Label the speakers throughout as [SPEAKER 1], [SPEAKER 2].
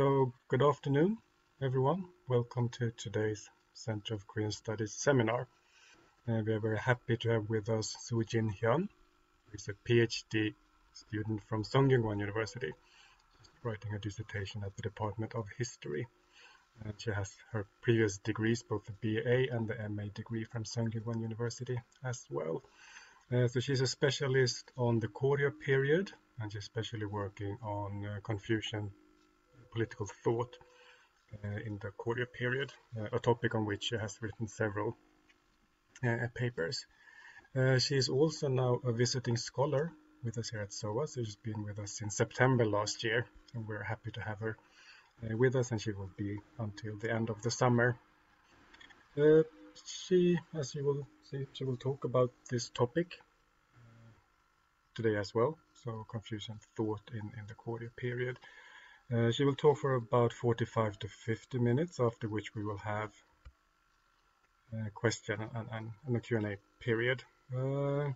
[SPEAKER 1] So, good afternoon, everyone. Welcome to today's Center of Korean Studies seminar. Uh, we are very happy to have with us Soo Jin Hyun, who is a PhD student from Sungkyunkwan University. Writing a dissertation at the Department of History. And she has her previous degrees, both the BA and the MA degree from Sungkyunkwan University as well. Uh, so she's a specialist on the Koryo period, and she's especially working on uh, Confucian political thought uh, in the Koryo period, uh, a topic on which she has written several uh, papers. she is also now a visiting scholar with us here at SOAS, so she's been with us since September last year, and we're happy to have her with us, and she will be until the end of the summer. she, as you will see, she will talk about this topic today as well, so Confucian thought in, in the Koryo period. Uh, she will talk for about 45 to 50 minutes, after which we will have a question and, and, and a Q&A period. Uh,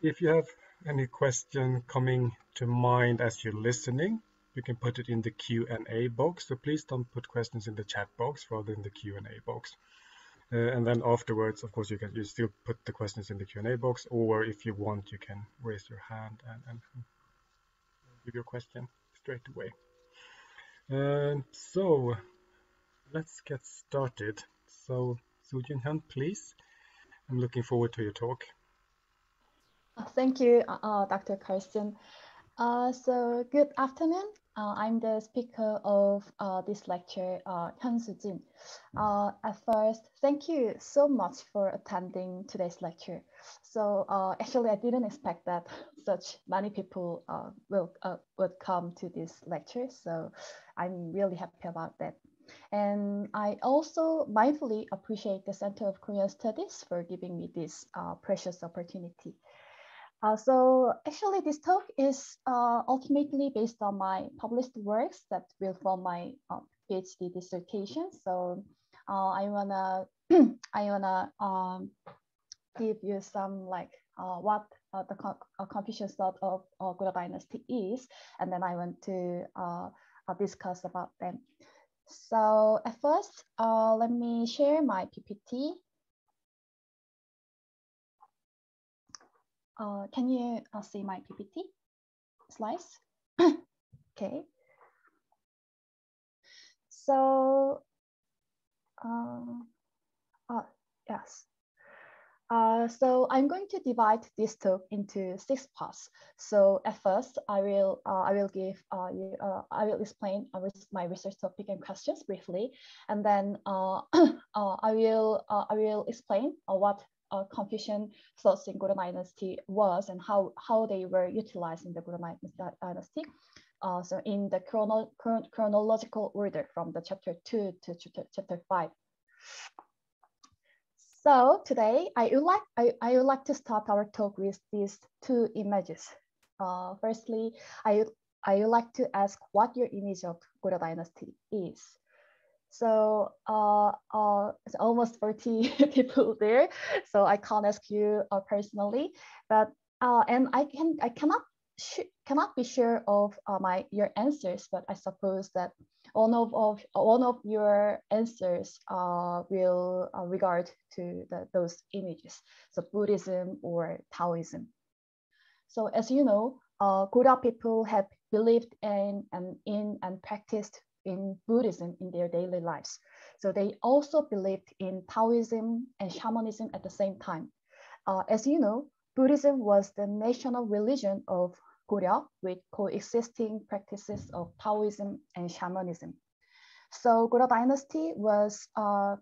[SPEAKER 1] if you have any question coming to mind as you're listening, you can put it in the Q&A box. So please don't put questions in the chat box rather than the Q&A box. Uh, and then afterwards, of course, you can you still put the questions in the Q&A box, or if you want, you can raise your hand and, and give your question straight away. Uh, so let's get started. So Soo Jin Hyun, please. I'm looking forward to your talk.
[SPEAKER 2] Uh, thank you, uh, uh Dr. Karlsson. Uh, so good afternoon. Uh, I'm the speaker of uh, this lecture, uh, Hyun Soo Jin. Uh, at first, thank you so much for attending today's lecture. So actually, I didn't expect that such many people uh, will uh, would come to this lecture. So I'm really happy about that. And I also mindfully appreciate the Center of Korean Studies for giving me this uh, precious opportunity. Uh, so actually this talk is uh, ultimately based on my published works that will form my uh, PhD dissertation. So uh, I wanna I wanna um, give you some like uh, what uh, the Confucian thought of uh, Goryeo dynasty is, and then I want to discuss about them. So at first, let me share my PPT. Uh, can you uh, see my PPT slides? okay. So, uh, uh, yes. Uh, so I'm going to divide this talk into six parts. So at first, I will uh, I will give uh, you, uh, I will explain my research topic and questions briefly, and then uh, uh, I will I will explain what uh, Confucian thoughts in Goryeo dynasty was and how, how they were utilized in the Goryeo dynasty. Uh, so in the chrono, chronological order from the chapter two to chapter five. So today I would like I, I would like to start our talk with these two images. Uh, firstly, I I would like to ask what your image of Goryeo dynasty is. So uh, uh, it's almost 40 people there. So I can't ask you uh, personally, but uh, and I can I cannot cannot be sure of uh, my your answers, but I suppose that one of, of one of your answers uh, will uh, regard to the, those images, so Buddhism or Taoism. So as you know, uh, Goryeo people have believed in and in and practiced in Buddhism in their daily lives. So they also believed in Taoism and shamanism at the same time. Uh, as you know, Buddhism was the national religion of Goryeo with coexisting practices of Taoism and shamanism. So Goryeo dynasty was uh,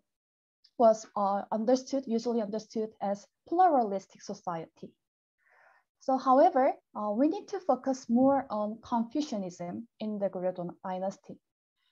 [SPEAKER 2] was uh, understood, usually understood as pluralistic society. So however, uh, we need to focus more on Confucianism in the Goryeo dynasty.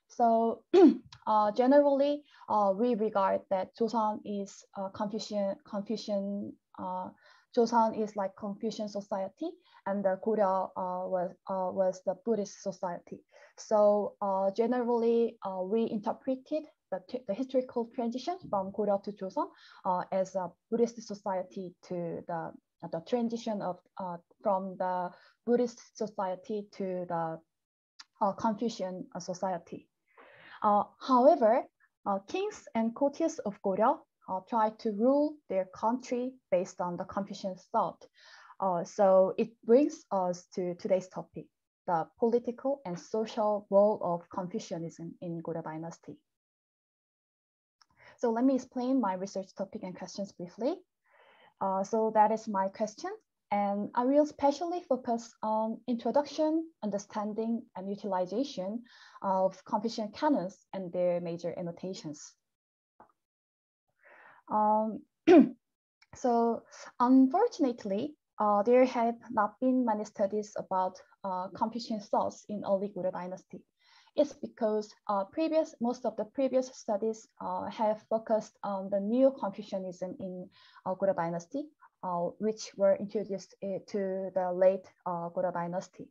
[SPEAKER 2] So uh, generally, uh, we regard that Joseon is uh, Confucian, Confucian, uh, Joseon is like Confucian society, and the Goryeo uh, was uh, was the Buddhist society. So uh, generally, uh, we interpreted the, the historical transition from Goryeo to Joseon uh, as a Buddhist society to the the transition of uh, from the Buddhist society to the Confucian society. however, kings and courtiers of Goryeo tried to rule their country based on the Confucian thought. so it brings us to today's topic, the political and social role of Confucianism in Goryeo dynasty. So let me explain my research topic and questions briefly. Uh, so that is my question. And I will especially focus on introduction, understanding, and utilization of Confucian canons and their major annotations. Um, so unfortunately, uh, there have not been many studies about uh, Confucian thoughts in early Goryeo dynasty. It's because uh, previous most of the previous studies uh, have focused on the Neo-Confucianism in uh, dynasty, uh, which were introduced uh, to the late uh, dynasty.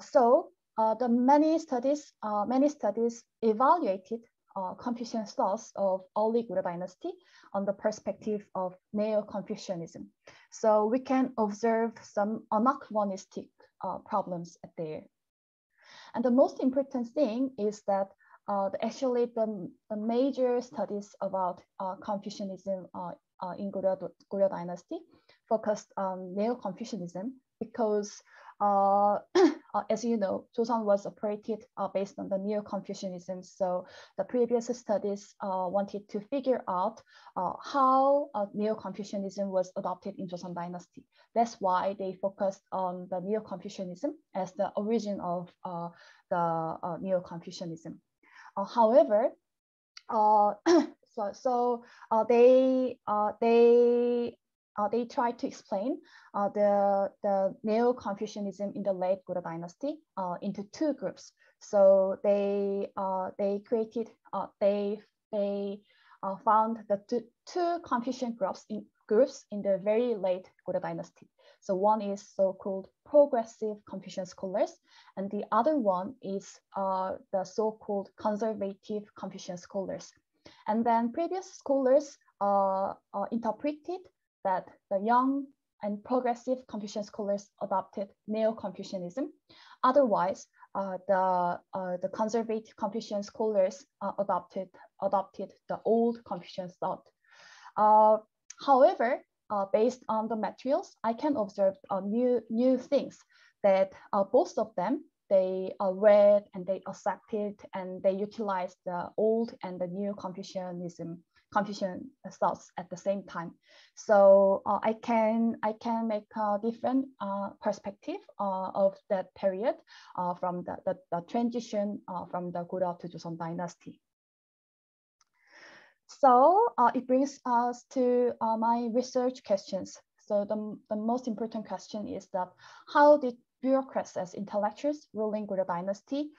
[SPEAKER 2] so the many studies, many studies evaluated Confucian thoughts of early Goryeo dynasty on the perspective of Neo-Confucianism. So we can observe some anachronistic problems there. And the most important thing is that uh, actually the, the major studies about uh, Confucianism uh, uh in Goryeo, Goryeo dynasty focused on Neo-Confucianism because uh, as you know, Joseon was operated uh, based on the Neo-Confucianism. So the previous studies uh, wanted to figure out uh, how uh, Neo-Confucianism was adopted in Joseon dynasty. That's why they focused on the Neo-Confucianism as the origin of the Neo-Confucianism. however, so, so they they uh, they tried to explain uh, the, the Neo-Confucianism in the late Goryeo dynasty uh, into two groups. So they, uh, they created, uh, they, they uh, found the two, two Confucian groups in, groups in the very late Goryeo dynasty. So one is so-called progressive Confucian scholars, and the other one is the so-called conservative Confucian scholars. And then previous scholars interpreted that the young and progressive Confucian scholars adopted Neo-Confucianism. Otherwise, uh, the, uh, the conservative Confucian scholars uh, adopted, adopted the old Confucian thought. Uh, however, uh, based on the materials, I can observe uh, new, new things that both of them, they read and they accepted and they utilized the old and the new Confucianism Confucian thoughts at the same time. So uh, I can I can make a different uh, perspective uh, of that period uh, from the, the, the transition uh, from the Goryeo to Joseon dynasty. So uh, it brings us to my research questions. So the, the most important question is that how did bureaucrats as intellectuals ruling Goryeo dynasty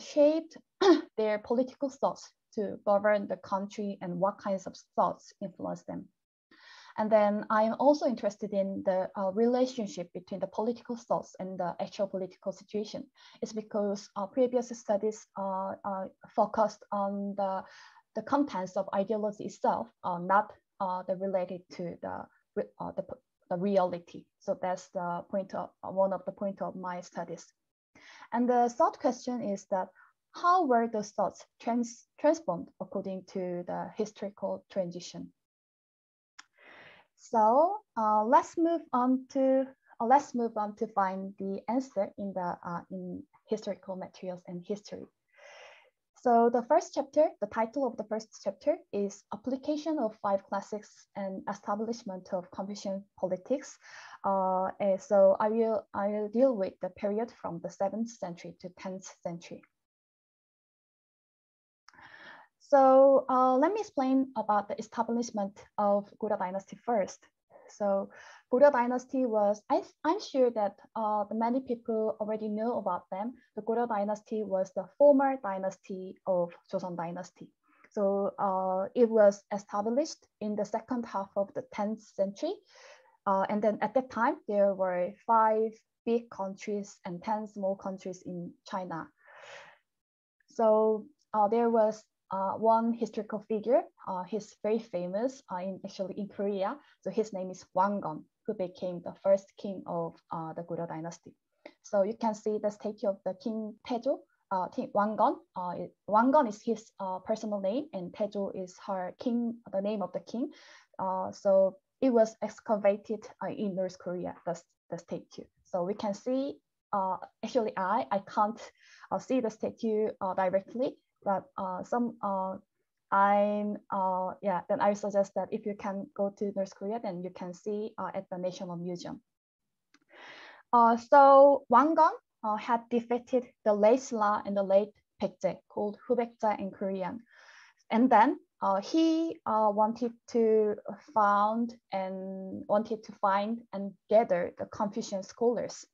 [SPEAKER 2] shaped their political thoughts to govern the country and what kinds of thoughts influence them. And then I'm also interested in the uh, relationship between the political thoughts and the actual political situation. It's because uh, previous studies uh, focused on the, the contents of ideology itself, uh, not uh, the related to the, uh, the, the, reality. So that's the point of one of the point of my studies. And the third question is that how were those thoughts trans transformed according to the historical transition? So uh, let's move on to uh, let's move on to find the answer in the uh, in historical materials and history. So the first chapter, the title of the first chapter is Application of Five Classics and Establishment of Confucian Politics. Uh, so I will, I will deal with the period from the 7th century to 10th century. So uh, let me explain about the establishment of Goryeo dynasty first. So Goryeo dynasty was, I, am sure that uh, many people already know about them. The Goryeo dynasty was the former dynasty of Joseon dynasty. So uh, it was established in the second half of the 10th century. Uh, and then at that time, there were five big countries and 10 small countries in China. So uh, there was uh, one historical figure. Uh, he's very famous uh, in actually in Korea. So his name is Wang Geon, who became the first king of uh, the Goryeo dynasty. So you can see the statue of the King Taejo, uh, Wang Geon. Uh, Wang Geon is his uh, personal name, and Taejo is her king, the name of the king. So it was excavated in North Korea, the, the statue. So we can see, uh, actually I, I can't uh, see the statue uh, directly, but uh, some, uh, I'm, uh, yeah, then I suggest that if you can go to North Korea, then you can see uh, at the National Museum. Uh, so Wang Geon uh, had defeated the late Silla and the late Baekje, called Hubaekje in Korean. And then uh, he wanted to found and wanted to find and gather the Confucian scholars.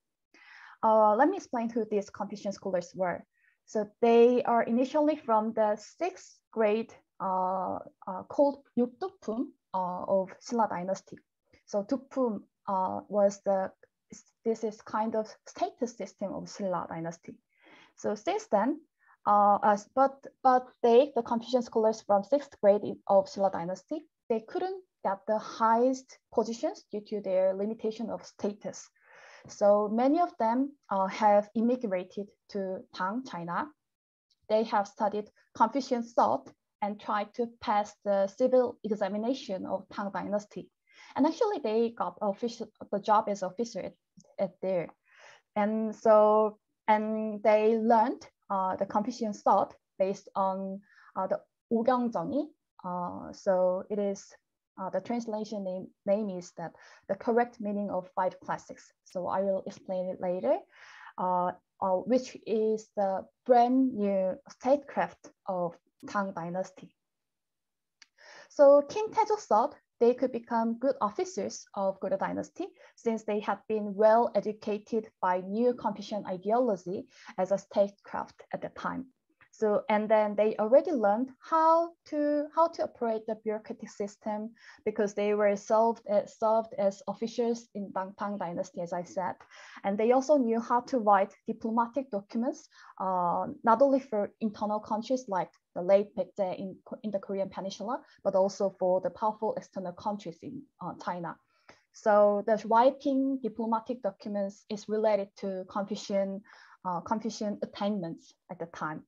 [SPEAKER 2] Let me explain who these Confucian scholars were. So they are initially from the sixth grade uh, uh, called Yukdupum uh, of Silla dynasty. So Dupum was the, this is kind of status system of Silla dynasty. So since then, uh, as, but but they, the Confucian scholars from sixth grade of Silla dynasty, they couldn't get the highest positions due to their limitation of status. So many of them uh, have immigrated to Tang, China. They have studied Confucian thought and tried to pass the civil examination of Tang dynasty. And actually they got official, the job as officer at, at there. And so, and they learned uh, the Confucian thought based on uh, the Ogyeongjeongui. Uh, so it is uh, the translation name, name is that the correct meaning of five classics. So I will explain it later, uh, uh, which is the brand new statecraft of Tang Dynasty. So King Taejo thought they could become good officers of Goryeo dynasty since they had been well educated by new Confucian ideology as a statecraft at the time. So, and then they already learned how to how to operate the bureaucratic system because they were served as, uh, served as officials in Tang, Tang Dynasty, as I said, and they also knew how to write diplomatic documents, uh, not only for internal countries like the late Baekje in, in the Korean Peninsula, but also for the powerful external countries in uh, China. So the writing diplomatic documents is related to Confucian, uh, Confucian attainments at the time.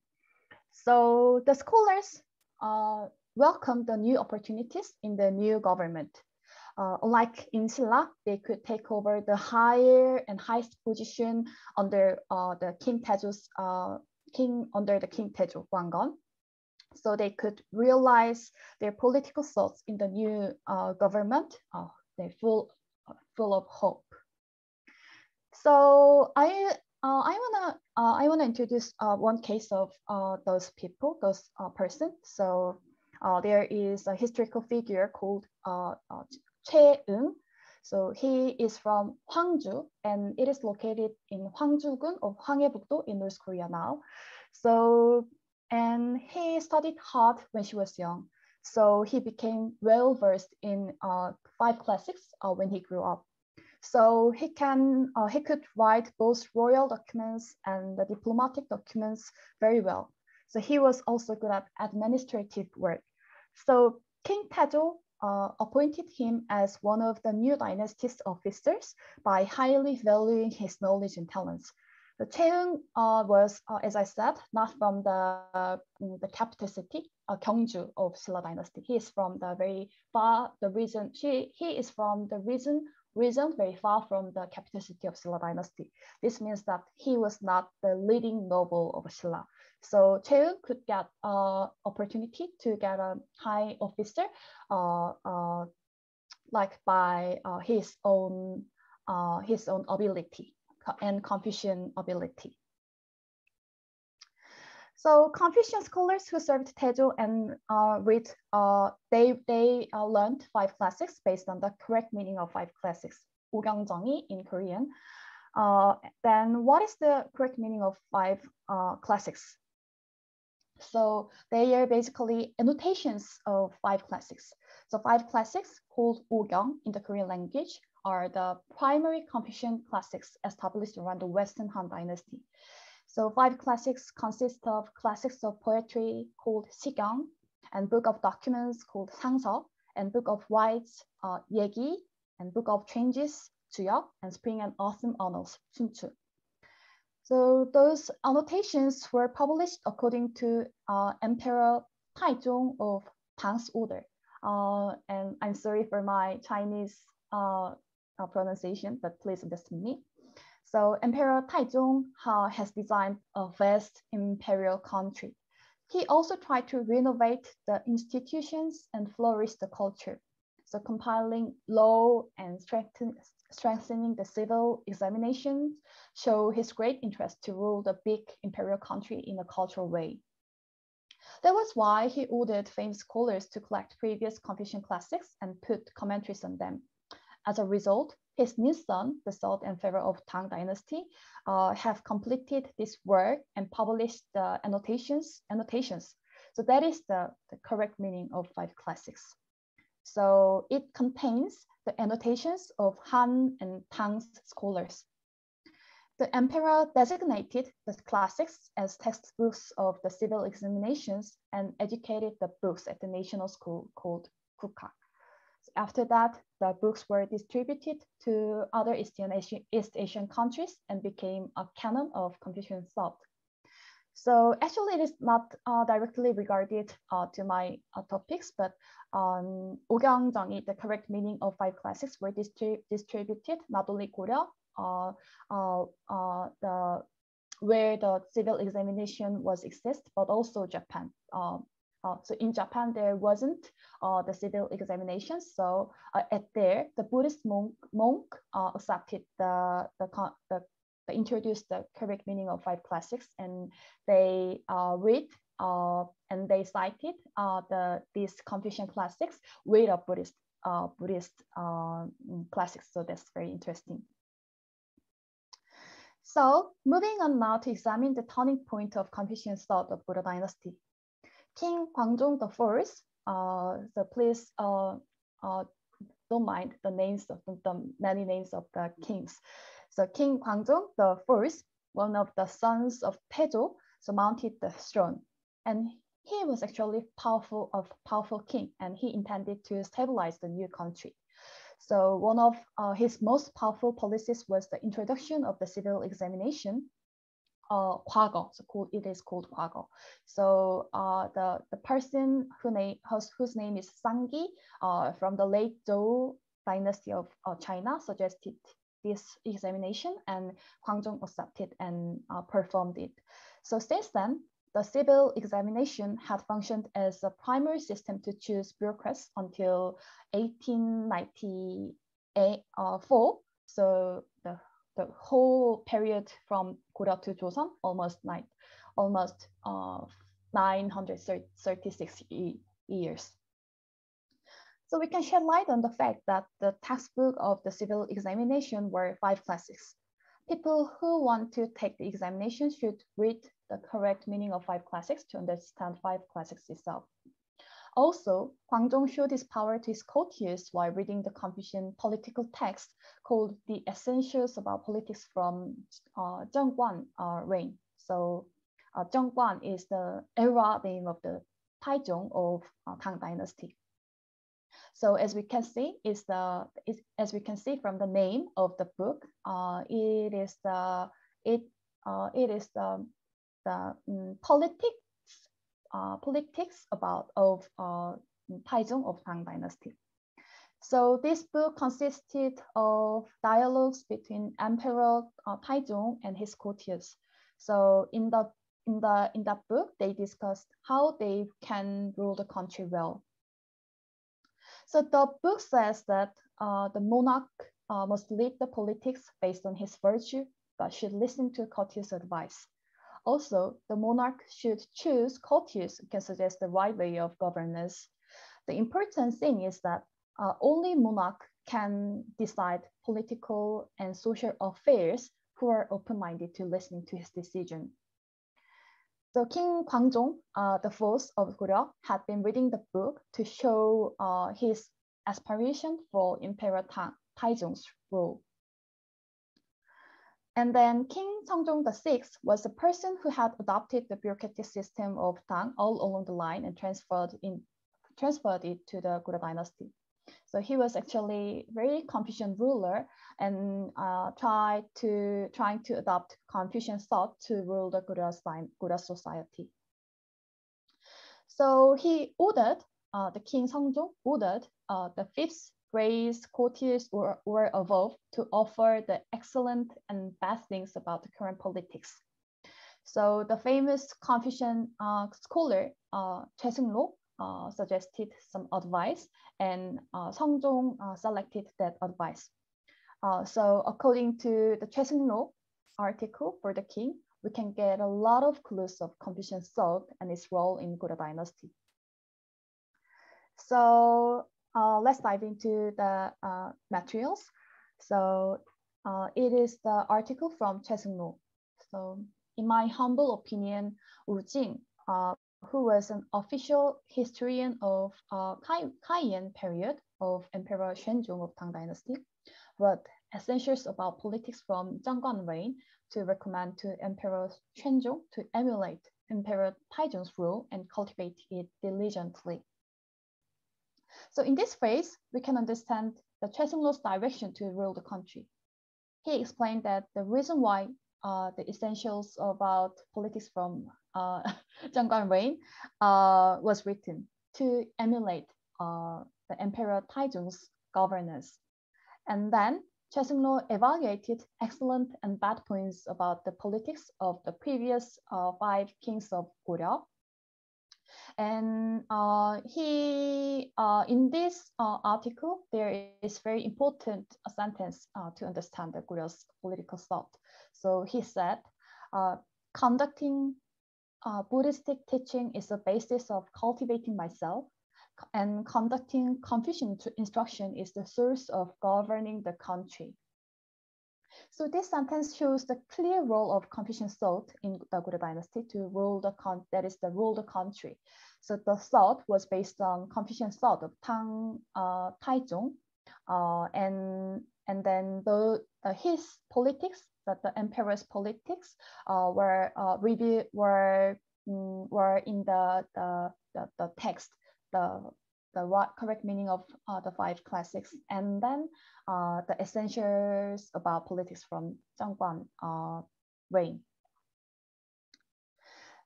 [SPEAKER 2] So the scholars uh, welcomed the new opportunities in the new government. Uh, unlike in Silla, they could take over the higher and highest position under uh, the King Taejo's uh, king under the King Taejo Wang Geon so they could realize their political thoughts in the new uh, government. Uh, they're full, full of hope. So I, uh, I wanna, uh, I wanna introduce uh, one case of those people, those person. So there is a historical figure called uh, Choi Eung. So he is from Hwangju, and it is located in Hwangju-gun of Hwanghae-bukdo in North Korea now. So and he studied hard when she was young. So he became well versed in uh, five classics uh, when he grew up. So he can uh, he could write both royal documents and the diplomatic documents very well. So he was also good at administrative work. So King Taejo uh, appointed him as one of the new dynasty's officers by highly valuing his knowledge and talents. The Cheung uh, was, uh, as I said, not from the, uh, the capital city, uh, Gyeongju of Silla dynasty. He is from the very far, the region, she, he is from the region, region very far from the capital city of Silla dynasty. This means that he was not the leading noble of Silla. So Cheung could get uh, opportunity to get a high officer uh, uh, like by uh, his own uh, his own ability and Confucian ability. So Confucian scholars who served Taejo and uh, read, uh, they, they uh, learned five classics based on the correct meaning of five classics, Ogyeongjeongui in Korean. Uh, then what is the correct meaning of five uh, classics? So they are basically annotations of five classics. So five classics called Ogyeong in the Korean language are the primary Confucian classics established around the Western Han Dynasty. So five classics consist of classics of poetry called Sigyeong, and book of documents called Sangseo, and book of rites, uh, Yegi, and book of changes, Juyeok, and spring and autumn annals, Sunchu. So those annotations were published according to uh, Emperor Taizong of Tang's order. Uh, and I'm sorry for my Chinese uh, uh pronunciation, but please understand me. So Emperor Taizong uh, has designed a vast imperial country. He also tried to renovate the institutions and flourish the culture. So compiling law and strengthen, strengthening the civil examinations show his great interest to rule the big imperial country in a cultural way. That was why he ordered famous scholars to collect previous Confucian classics and put commentaries on them. As a result, his new son, the third emperor of Tang Dynasty, uh, have completed this work and published the annotations. annotations. So that is the, the correct meaning of five classics. So it contains the annotations of Han and Tang's scholars. The emperor designated the classics as textbooks of the civil examinations and educated the books at the national school called Kukak after that, the books were distributed to other East Asian, East Asian countries and became a canon of Confucian thought. So actually, it is not uh, directly regarded uh, to my uh, topics, but um, Ogyeong Jeongui, the correct meaning of five classics, were distri distributed not only Korea, uh, uh, uh, the, where the civil examination was exist, but also Japan uh, uh, so in Japan, there wasn't uh, the civil examination. So at there, the Buddhist monk, monk accepted the, the, the introduced the correct meaning of five classics and they uh, read uh, and they cited uh, the these Confucian classics with a Buddhist uh, Buddhist uh, classics. So that's very interesting. So moving on now to examine the turning point of Confucian thought of Buddha dynasty. King Gwangjong the First. Uh, so please uh, uh, don't mind the names of the, the many names of the kings. So King Gwangjong the first, one of the sons of Taejo, so mounted the throne. And he was actually powerful of powerful king, and he intended to stabilize the new country. So one of uh, his most powerful policies was the introduction of the civil examination, uh, So it is called Gwageo. So uh, the, the person who name, whose, whose name is Sangi uh, from the late Zhou dynasty of uh, China suggested this examination and Huang accepted and uh, performed it. So since then, the civil examination had functioned as a primary system to choose bureaucrats until 1894. Uh, so the the whole period from Goryeo to Joseon, almost nine, almost uh, 936 years. So we can shed light on the fact that the textbook of the civil examination were five classics. People who want to take the examination should read the correct meaning of five classics to understand five classics itself. Also, Gwangjong showed his power to his courtiers while reading the Confucian political text called The Essentials About Politics from uh, Zhenguan uh, reign. So uh, Zhenguan is the era name of the Taizong of uh, Tang Dynasty. So as we can see, is the is, as we can see from the name of the book, uh, it is the it uh, it is the the um, politics uh, politics about of uh, Taizong of Tang Dynasty. So this book consisted of dialogues between Emperor uh, Taizong and his courtiers. So in the in the in that book, they discussed how they can rule the country well. So the book says that uh, the monarch uh, must lead the politics based on his virtue, but should listen to courtiers' advice. Also, the monarch should choose courtiers who can suggest the right way of governance. The important thing is that uh, only monarch can decide political and social affairs who are open-minded to listening to his decision. So King Gwangjong, uh, the fourth of Goryeo, had been reading the book to show uh, his aspiration for Emperor Ta Taizong's rule. And then King Seongjong VI was the person who had adopted the bureaucratic system of Tang all along the line and transferred in transferred it to the Goryeo dynasty. So he was actually very Confucian ruler and uh, tried to trying to adopt Confucian thought to rule the Goryeo society. So he ordered uh, the king Seongjong ordered uh, the fifth grades courtiers were, were above to offer the excellent and bad things about the current politics. So the famous Confucian uh, scholar uh, Choi Seung-ro uh, suggested some advice and uh, Seongjong uh, selected that advice. Uh, so according to the Choi Seung-ro article for the king, we can get a lot of clues of Confucian thought and its role in Goryeo dynasty. So uh, let's dive into the uh, materials. So uh, it is the article from Choi Seung-ro. So in my humble opinion, Wu Jing, uh, who was an official historian of uh, Kaiyuan period of Emperor Xuanzong of Tang Dynasty, wrote essentials about politics from Zhenguan reign to recommend to Emperor Xuanzong to emulate Emperor Taizong's rule and cultivate it diligently. So in this phrase, we can understand the Choi Seung-ro's direction to rule the country. He explained that the reason why uh, the essentials about politics from uh, Zhenguan reign uh, was written to emulate uh, the Emperor Taizong's governance. And then Choi Seung-ro evaluated excellent and bad points about the politics of the previous uh, five kings of Goryeo and uh, he, uh, in this uh, article, there is very important sentence uh, to understand the Goryeo's political thought. So he said, uh, conducting uh, Buddhistic teaching is the basis of cultivating myself, and conducting Confucian instruction is the source of governing the country. So this sentence shows the clear role of Confucian thought in the Goryeo dynasty to rule the con that is the rule the country. So the thought was based on Confucian thought of Tang uh, Taizong, uh, and and then the, the his politics, that the emperor's politics, uh, were uh, were um, were in the the, the, the text the the correct meaning of uh, the five classics, and then uh, the essentials about politics from Zhenguan uh, reign.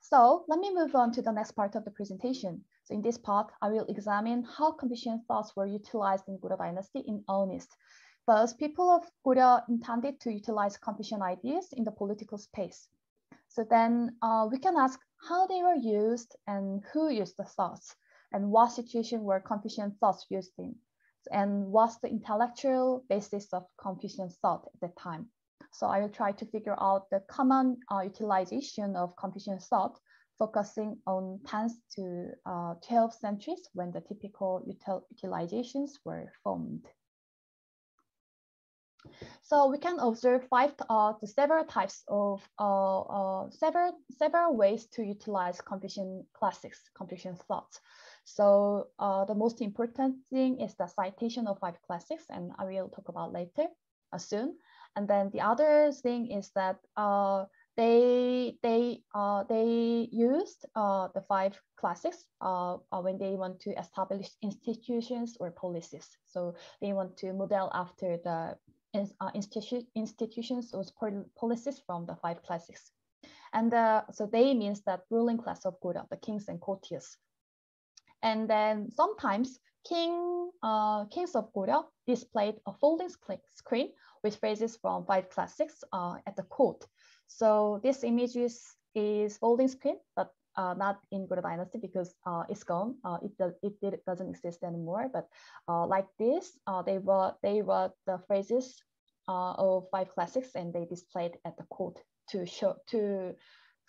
[SPEAKER 2] So let me move on to the next part of the presentation. So in this part, I will examine how Confucian thoughts were utilized in Goryeo dynasty in earnest. First, people of Goryeo intended to utilize Confucian ideas in the political space. So then uh, we can ask how they were used and who used the thoughts and what situation were Confucian thoughts used in, and what's the intellectual basis of Confucian thought at the time. So I will try to figure out the common uh, utilization of Confucian thought, focusing on 10th to uh, 12th centuries when the typical util utilizations were formed. So we can observe five uh, the several types of uh, uh, several several ways to utilize Confucian classics, Confucian thoughts. So uh, the most important thing is the citation of five classics, and I will talk about later uh, soon. And then the other thing is that uh, they they uh, they used uh, the five classics uh, uh when they want to establish institutions or policies. So they want to model after the uh, institu institutions or policies from the five classics. And uh, so they means that ruling class of Goryeo, the kings and courtiers. And then sometimes king, uh, kings of Goryeo displayed a folding screen with phrases from five classics uh, at the court. So this image is, is folding screen, but uh, not in Goryeo Dynasty because uh, it's gone. Uh, it, does, it, it doesn't exist anymore. But uh, like this, uh, they wrote they wrote the phrases uh, of five classics and they displayed at the court to show to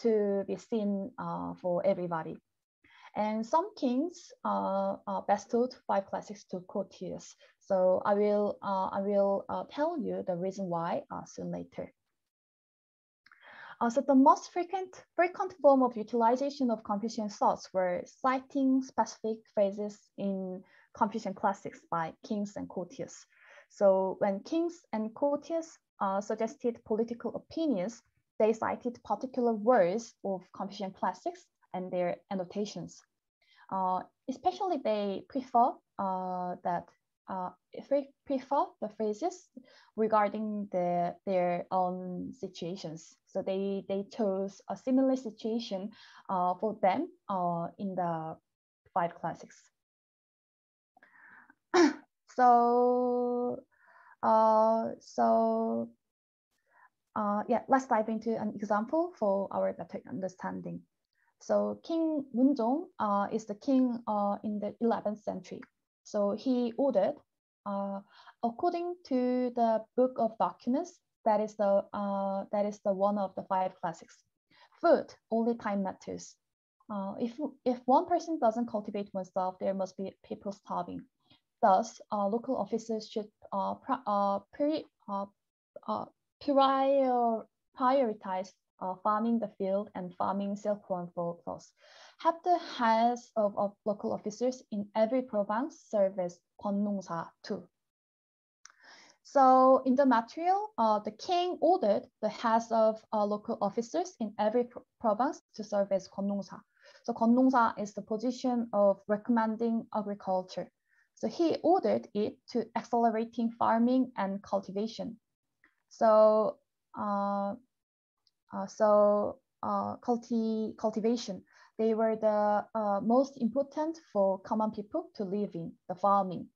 [SPEAKER 2] to be seen for everybody. And some kings uh, uh, bestowed five classics to courtiers. So I will, uh, I will uh, tell you the reason why uh, soon later. Uh, so the most frequent, frequent form of utilization of Confucian thoughts were citing specific phrases in Confucian classics by kings and courtiers. So when kings and courtiers suggested political opinions, they cited particular words of Confucian classics and their annotations. Uh, especially they prefer uh, that uh, prefer the phrases regarding the, their own situations. So they, they chose a similar situation uh, for them uh, in the five classics. so, uh, so uh, yeah, let's dive into an example for our better understanding. So King Munjong uh, is the king uh, in the 11th century. So he ordered, uh, according to the book of documents, that is the uh, that is the one of the five classics. Food only time matters. Uh, if if one person doesn't cultivate oneself, there must be people starving. Thus, uh, local officers should pri prior prioritize uh, farming the field and farming silkworm for cloth. Have the heads of, of local officers in every province serve as 권농사 too. So in the material, uh, the king ordered the heads of uh, local officers in every pro province to serve as 권농사. So 권농사 is the position of recommending agriculture. So he ordered it to accelerating farming and cultivation. So uh, uh, so uh, culti cultivation, they were the uh, most important for common people to live in, the farming.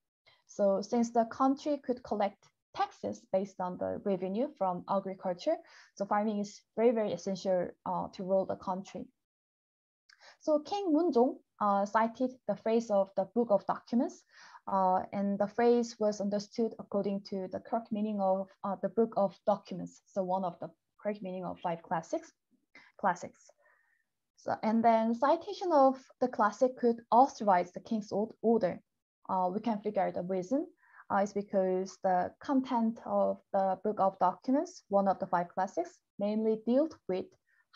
[SPEAKER 2] So since the country could collect taxes based on the revenue from agriculture, so farming is very, very essential uh, to rule the country. So King Munjong uh, cited the phrase of the Book of Documents, uh, and the phrase was understood according to the correct meaning of uh, the Book of Documents, so one of the correct meaning of five classics. classics. So, and then citation of the classic could authorize the king's order. Uh, we can figure out the reason. Uh, is because the content of the book of documents, one of the five classics, mainly dealt with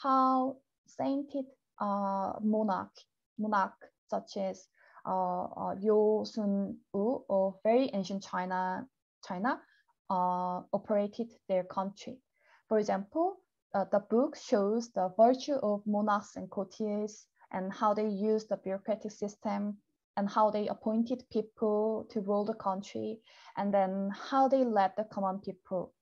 [SPEAKER 2] how sainted uh, monarch, monarch such as uh, uh, Sun Wu of very ancient China, China uh, operated their country. For example, uh, the book shows the virtue of monarchs and courtiers and how they used the bureaucratic system and how they appointed people to rule the country and then how they led the common people.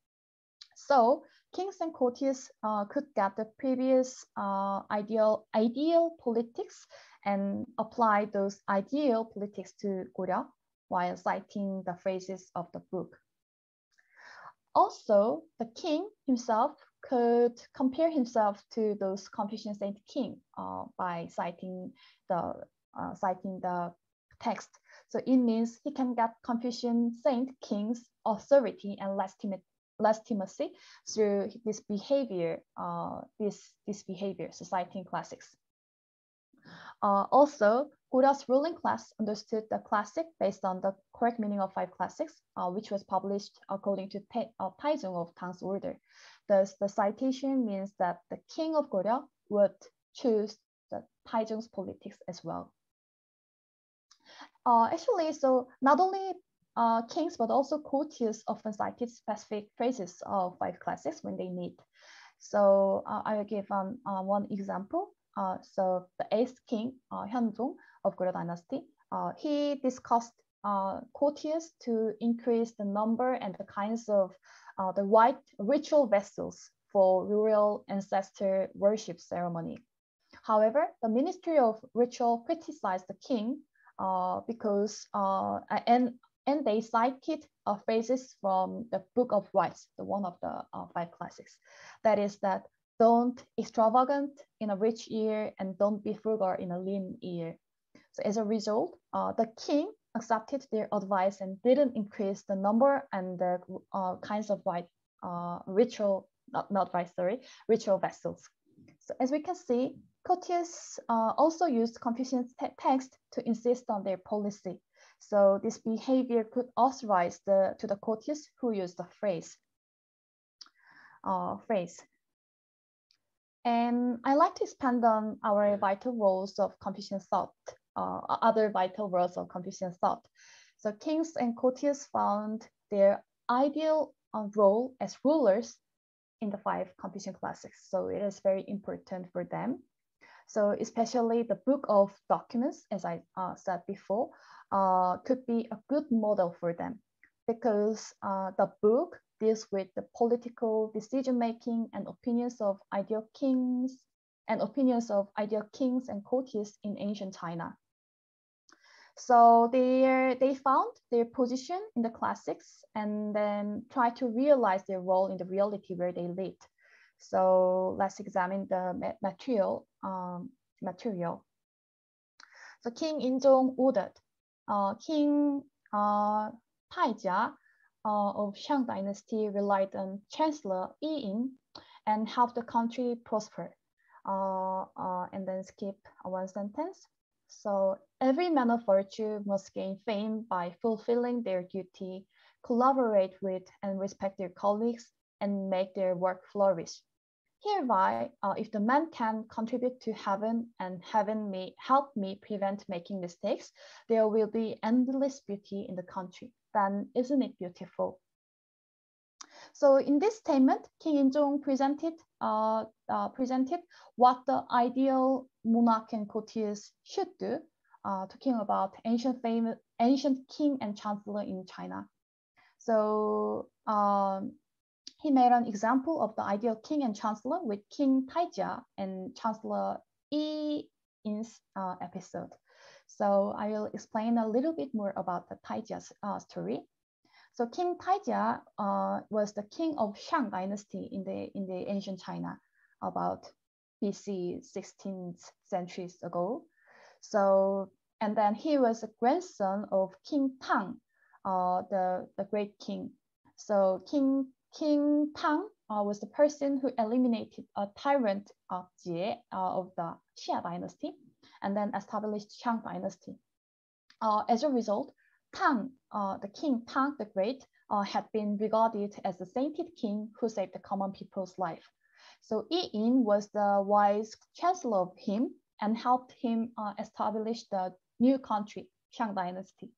[SPEAKER 2] So kings and courtiers uh, could get the previous uh, ideal, ideal politics and apply those ideal politics to Goryeo while citing the phrases of the book. Also, the king himself could compare himself to those Confucian saint king uh, by citing the uh, citing the text. So it means he can get Confucian saint king's authority and legitimacy through this behavior, uh, this this behavior, so citing classics. Uh, also, Goryeo ruling class understood the classic based on the correct meaning of five classics, uh, which was published according to Te, uh, Taizong of Tang's order. Thus, the citation means that the king of Goryeo would choose the Taizong's politics as well. Uh, actually, so not only uh, kings, but also courtiers often cited specific phrases of five classics when they meet. So uh, I will give um, uh, one example. Uh, so the eighth king, uh, Hyunjong of Goryeo dynasty, uh, he discussed uh, courtiers to increase the number and the kinds of uh, the white ritual vessels for rural ancestor worship ceremony. However, the Ministry of Ritual criticized the king uh, because uh, and and they cited uh, phrases from the Book of Rites, the one of the five classics. That is that don't extravagant in a rich year and don't be frugal in a lean year. So as a result, uh, the king accepted their advice and didn't increase the number and the uh, kinds of white uh, ritual, not, not white, sorry, ritual vessels. So as we can see, courtiers uh, also used Confucian te text to insist on their policy. So this behavior could authorize the, to the courtiers who used the phrase. Uh, phrase. And I like to expand on our vital roles of Confucian thought, uh, other vital roles of Confucian thought. So kings and courtiers found their ideal uh, role as rulers in the five Confucian classics. So it is very important for them. So especially the book of documents, as I uh, said before, uh, could be a good model for them because uh, the book deals with the political decision making and opinions of ideal kings and opinions of ideal kings and courtiers in ancient China. So they, they found their position in the classics and then try to realize their role in the reality where they lived. So let's examine the material. Um, material. So King Injong ordered uh, King uh, Taijia uh, of Shang Dynasty relied on Chancellor Yi Yin and helped the country prosper. Uh, uh, and then skip one sentence. So every man of virtue must gain fame by fulfilling their duty, collaborate with and respect their colleagues, and make their work flourish. Hereby, uh, if the man can contribute to heaven and heaven may help me prevent making mistakes, there will be endless beauty in the country. Then isn't it beautiful? So in this statement, King Injong presented uh, uh, presented what the ideal monarch and courtiers should do, uh, talking about ancient famous ancient king and chancellor in China. So um, he made an example of the ideal king and chancellor with King Taijia and Chancellor Yi in uh, episode. So I will explain a little bit more about the Taijia's uh, story. So King Taijia uh, was the king of Shang dynasty in the in the ancient China about BC 16th centuries ago. So and then he was a grandson of King Tang, uh, the the great king. So King King Tang uh, was the person who eliminated a tyrant uh, Jie uh, of the Xia dynasty and then established Shang dynasty. Uh, as a result, Tang, uh, the king Tang the Great, uh, had been regarded as the sainted king who saved the common people's life. So Yi Yin was the wise chancellor of him and helped him establish the new country, Shang dynasty.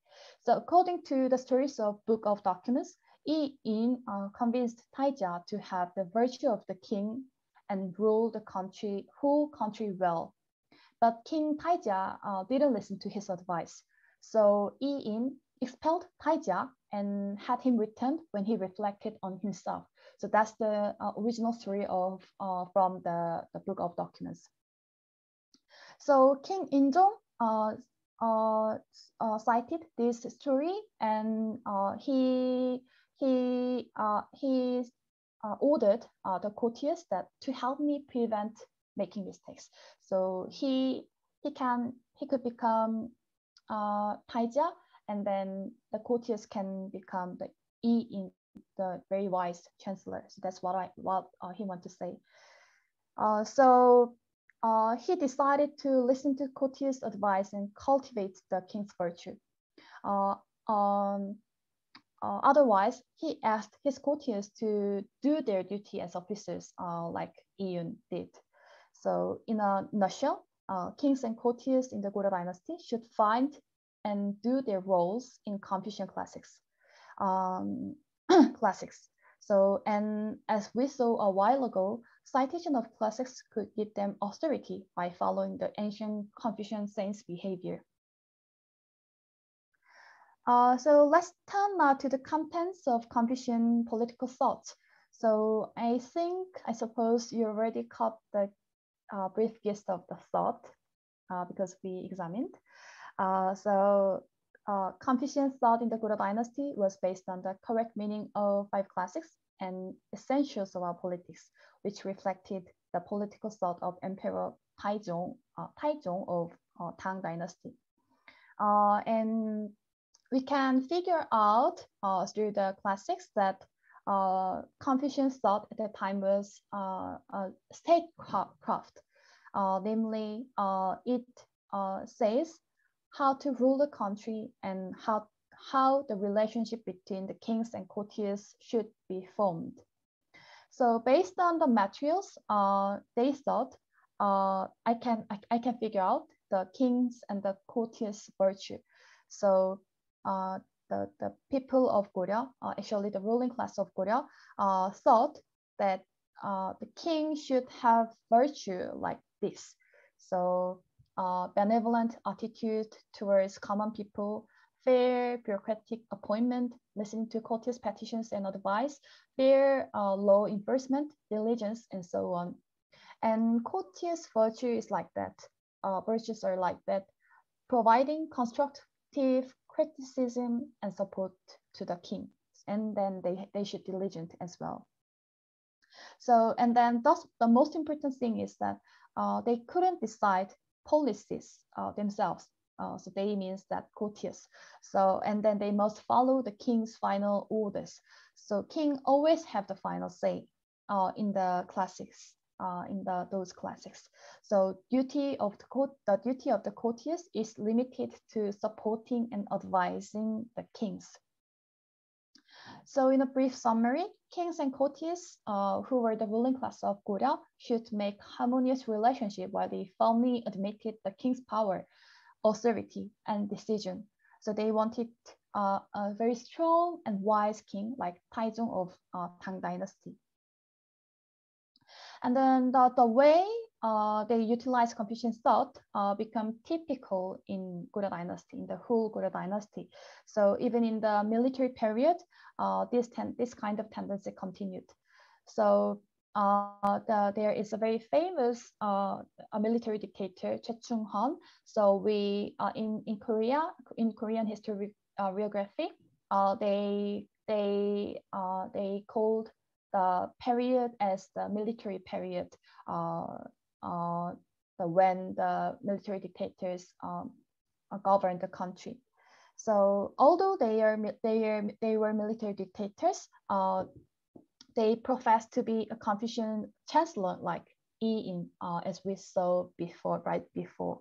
[SPEAKER 2] So according to the stories of Book of Documents, Yi Yin uh, convinced Taijia to have the virtue of the king and rule the country, whole country well. But King Taijia uh, didn't listen to his advice. So Yi Yin expelled Taijia and had him returned when he reflected on himself. So that's the uh, original story of uh, from the, the book of documents. So King Injong uh, uh, uh, cited this story and he he uh, he uh, ordered uh, the courtiers that to help me prevent making mistakes. So he he can he could become uh, Taijia, and then the courtiers can become the Yi Yin the very wise chancellor. So that's what I what uh, he want to say. Uh, so uh, he decided to listen to courtiers' advice and cultivate the king's virtue. Uh, um, uh, otherwise, he asked his courtiers to do their duty as officers, uh, like Yi Yin did. So, in a nutshell, kings and courtiers in the Goryeo dynasty should find and do their roles in Confucian classics. Um, classics. So, and as we saw a while ago, citation of classics could give them austerity by following the ancient Confucian saints' behavior. Uh, so let's turn now to the contents of Confucian political thought. So I think, I suppose you already caught the uh, brief gist of the thought uh, because we examined. Uh, so uh, Confucian thought in the Goryeo dynasty was based on the correct meaning of five classics and essentials of our politics, which reflected the political thought of Emperor Taizong, uh, Taizong of Tang dynasty. and we can figure out uh, through the classics that uh, Confucian thought at that time was uh, a statecraft. Uh, namely, uh, it uh, says how to rule the country and how, how the relationship between the kings and courtiers should be formed. So based on the materials, uh, they thought uh, I can I, I can figure out the kings and the courtiers' virtue. So uh, the, the people of Goryeo, uh, actually the ruling class of Goryeo, uh, thought that the king should have virtue like this. So uh, benevolent attitude towards common people, fair bureaucratic appointment, listening to courteous petitions and advice, fair uh, law enforcement, diligence, and so on. And courteous virtue is like that. Uh, virtues are like that, providing constructive criticism and support to the king. And then they, they should be diligent as well. So, and then thus the most important thing is that uh, they couldn't decide policies uh, themselves. Uh, so they means that courtiers. So, and then they must follow the king's final orders. So king always have the final say uh, in the classics, uh, in the those classics. So duty of the court, the duty of the courtiers is limited to supporting and advising the kings. So in a brief summary, kings and courtiers uh, who were the ruling class of Goryeo should make harmonious relationship while they firmly admitted the king's power, authority, and decision. So they wanted uh, a very strong and wise king like Taizong of uh, Tang Dynasty. And then the, the way uh, they utilize Confucian thought uh, become typical in Goryeo dynasty, in the whole Goryeo dynasty. So even in the military period, uh, this, this kind of tendency continued. So uh, the, there is a very famous uh, a military dictator, Choi Chung-heon. So we in in Korea, in Korean historiography, they they they called the period as the military period uh, when the military dictators um, governed the country. So although they are they are they were military dictators, uh, they professed to be a Confucian chancellor like Yi Yin, uh, as we saw before, right before.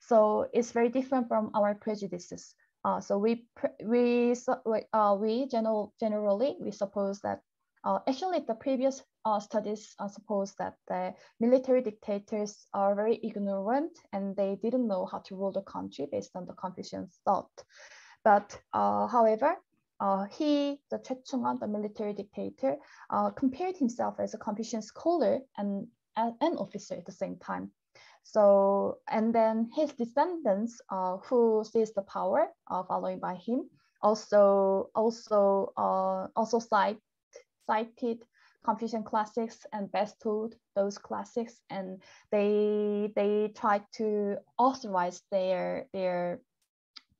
[SPEAKER 2] So it's very different from our prejudices. Uh, so we we uh, we general, generally we suppose that uh, actually, the previous uh, studies uh, suppose that the military dictators are very ignorant and they didn't know how to rule the country based on the Confucian thought. But uh, however, uh, he, the Choi Chung-heon, the military dictator, uh, compared himself as a Confucian scholar and an officer at the same time. So, and then his descendants who seized the power following by him also also also cite cited Confucian classics and bestowed those classics, and they they tried to authorize their their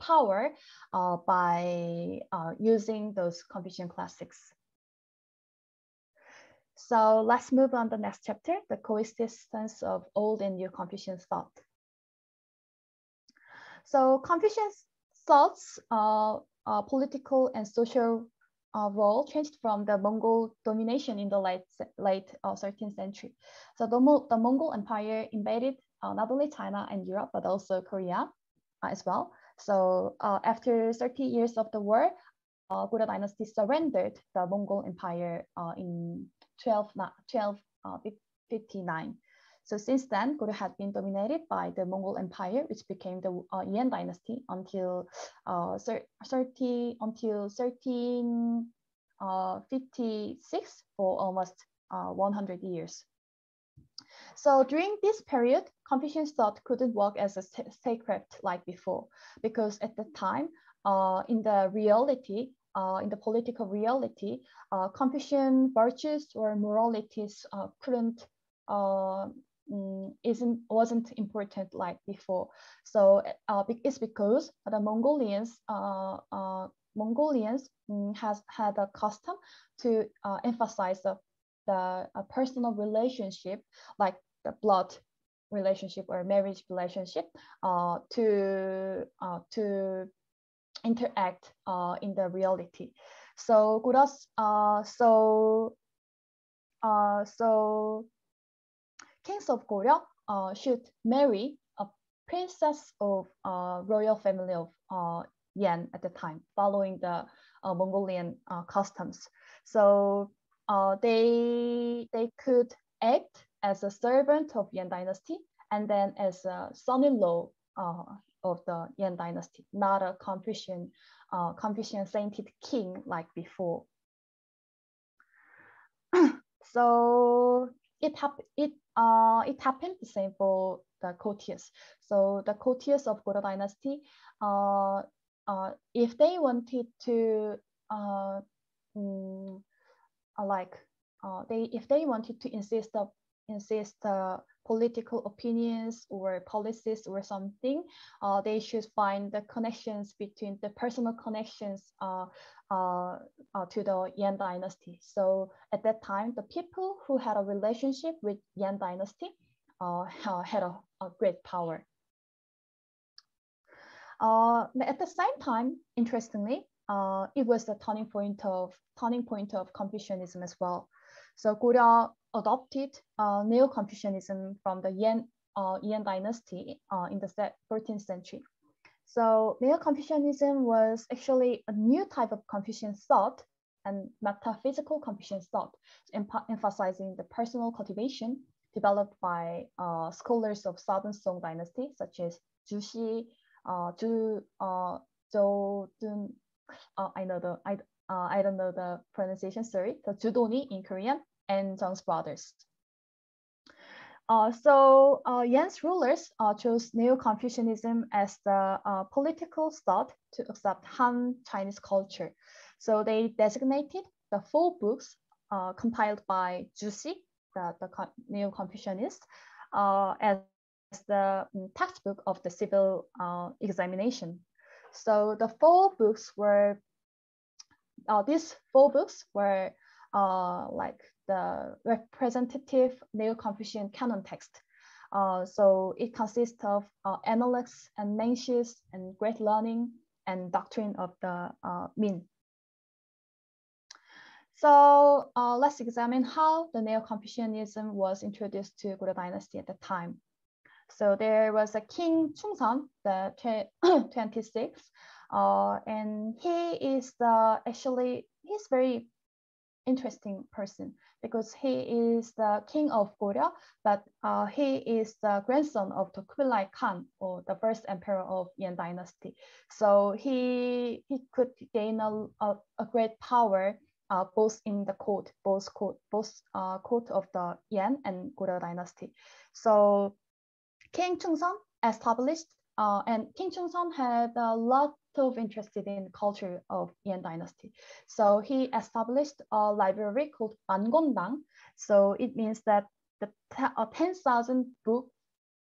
[SPEAKER 2] power uh, by uh, using those Confucian classics. So let's move on to the next chapter, the coexistence of old and new Confucian thought. So Confucian thoughts, uh, uh, political and social uh, role changed from the Mongol domination in the late, late uh, 13th century. So the, the Mongol Empire invaded uh, not only China and Europe, but also Korea uh, as well. So uh, after 30 years of the war, uh, Goryeo dynasty surrendered the Mongol Empire in 12, 1259. So since then, Goryeo had been dominated by the Mongol Empire, which became the uh, Yuan dynasty until uh, 30 until 1356 uh, for almost uh, 100 years. So during this period, Confucian thought couldn't work as a sacred like before, because at the time, uh, in the reality, uh, in the political reality, uh, Confucian virtues or moralities uh, couldn't um, isn't wasn't important like before. So uh, it's because the Mongolians uh, uh, Mongolians um, has had a custom to uh, emphasize the, the personal relationship like the blood relationship or marriage relationship uh, to uh, to interact uh, in the reality. So Guras, uh, so uh, so kings of Goryeo uh, should marry a princess of uh, royal family of uh, Yuan at the time, following the uh, Mongolian uh, customs. So uh, they they could act as a servant of Yuan dynasty and then as a son-in-law of the Yuan dynasty, not a Confucian Confucian sainted king like before. so it hap- it uh, it happened the same for the courtiers. So the courtiers of Goryeo dynasty, uh, uh, if they wanted to uh, mm, like uh, they if they wanted to insist of insist uh, political opinions or policies or something, uh, they should find the connections between the personal connections uh, uh, uh, to the Yuan dynasty. So at that time, the people who had a relationship with Yuan dynasty uh, had a, a, great power. Uh, at the same time, interestingly, it was the turning point of turning point of Confucianism as well. So Goryeo adopted uh, Neo-Confucianism from the Yuan, uh, Yuan dynasty uh, in the 14th century. So Neo-Confucianism was actually a new type of Confucian thought and metaphysical Confucian thought, emphasizing the personal cultivation developed by uh, scholars of Southern Song dynasty, such as Zhu Xi, uh, Zhu, uh, Zhou Dun, uh, I know the, I, uh, I don't know the pronunciation, sorry, the Judoni in Korean, and Zhang's brothers. Uh, so uh, Yuan's rulers uh, chose Neo-Confucianism as the uh, political thought to accept Han Chinese culture. So they designated the four books uh, compiled by Zhu the, the Neo-Confucianist, uh, as the mm, textbook of the civil examination. So the four books were, these four books were like the representative Neo-Confucian canon text. Uh, so it consists of uh, Analects and Mencius and Great Learning and Doctrine of the uh, Mean. So uh, let's examine how the Neo-Confucianism was introduced to Goryeo dynasty at the time. So there was a King Chungseon, the 26th, uh, and he is the actually he's very interesting person because he is the king of Goryeo, but uh, he is the grandson of the Kublai Khan, or the first emperor of Yuan dynasty. So he he could gain a, a, a great power uh, both in the court, both court, both uh, court of the Yuan and Goryeo dynasty. So King Chungseon established, uh, and King Chungseon had a lot of interested in culture of Yuan dynasty. So he established a library called Mangwondang. So it means that the uh, 10,000 book,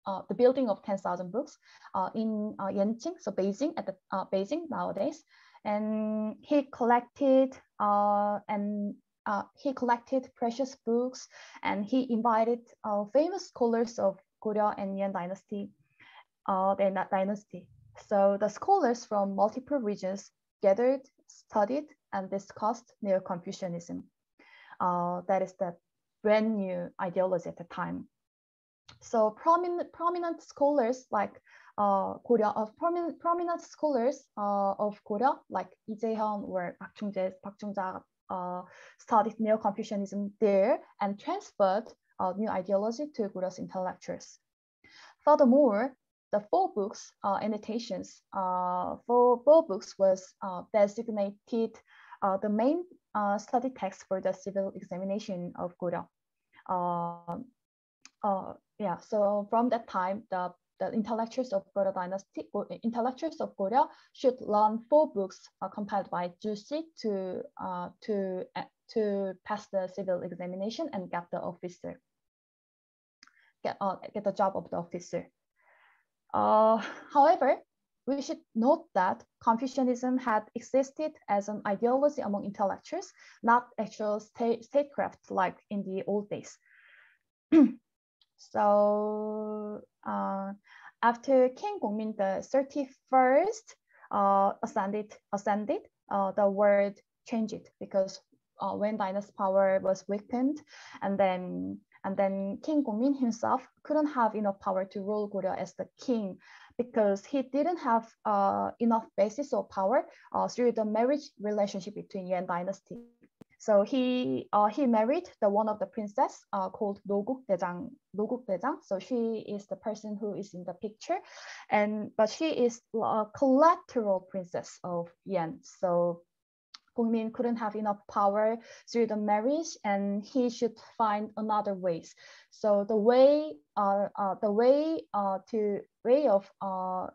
[SPEAKER 2] uh, the building of 10,000 books uh, in uh, Yanjing, so Beijing at the uh, Beijing nowadays. And he collected uh, and uh, he collected precious books and he invited uh, famous scholars of Goryeo and Yuan dynasty, uh, the dynasty so the scholars from multiple regions gathered, studied, and discussed Neo-Confucianism. Uh, that is the brand new ideology at the time. So prominent, prominent scholars like uh, Goryeo, of uh, prominent, prominent scholars uh, of Goryeo, like Lee Jae-hyun or Park Chung-jae, Park Chung-ja, uh, studied Neo-Confucianism there and transferred uh, new ideology to Goryeo's intellectuals. Furthermore, the four books uh, annotations uh, for four books was uh, designated uh, the main uh, study text for the civil examination of. Uh, uh, yeah, so from that time, the, the intellectuals of Goryeo dynasty, intellectuals of Goryeo should learn four books compiled by Zhu Xi to uh, to to pass the civil examination and get the officer, get uh, get the job of the officer. Uh, however, we should note that Confucianism had existed as an ideology among intellectuals, not actual state, statecraft like in the old days. so uh, after King Gongmin the 31st uh, ascended, ascended uh, the word changed because uh, when dynasty power was weakened and then and then King Gongmin himself couldn't have enough power to rule Goryeo as the king because he didn't have uh, enough basis or power uh, through the marriage relationship between Yuan dynasty. So he uh, he married the one of the princess uh, called Noguk Daejang. Noguk Daejang. So she is the person who is in the picture, and but she is a collateral princess of Yuan. So Gongmin couldn't have enough power through the marriage and he should find another ways. So the way, uh, uh, the way uh, to way of uh,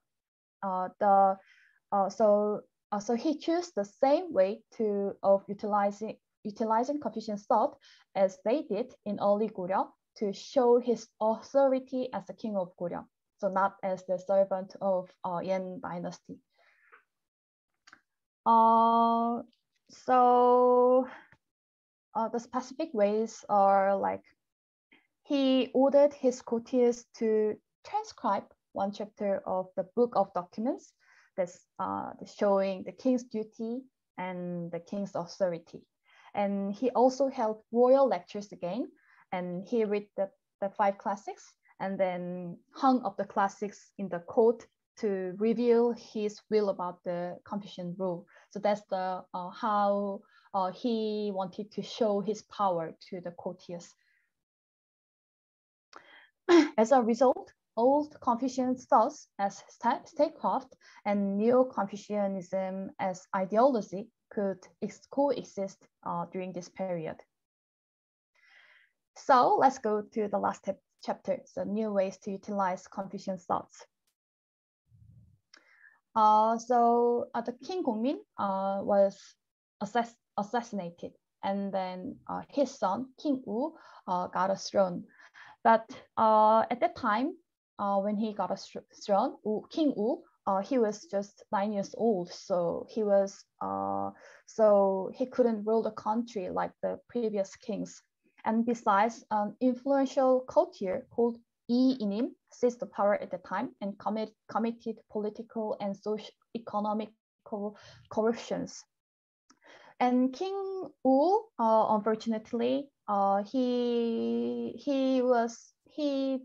[SPEAKER 2] uh, the, uh, so uh, so he chose the same way to of utilizing utilizing Confucian thought as they did in early Goryeo to show his authority as the king of Goryeo, so not as the servant of uh, Yuan dynasty. Uh, so uh, the specific ways are like he ordered his courtiers to transcribe one chapter of the book of documents that's uh, showing the king's duty and the king's authority. And he also held royal lectures again, and he read the, the five classics and then hung up the classics in the court to reveal his will about the Confucian rule. So that's the uh, how uh, he wanted to show his power to the courtiers. As a result, old Confucian thoughts as statecraft and Neo-Confucianism as ideology could coexist uh, during this period. So let's go to the last chapter, so new ways to utilize Confucian thoughts. Uh, so uh, the King Gongmin uh, was assass assassinated, and then uh, his son King Wu uh, got a throne. But at that time, when he got a throne, Wu, King Wu, he was just nine years old, so he was so he couldn't rule the country like the previous kings. And besides, an influential courtier called Yi Inim seized the power at the time and commit, committed political and social economic corruptions. And King Wu, uh, unfortunately, uh, he he was he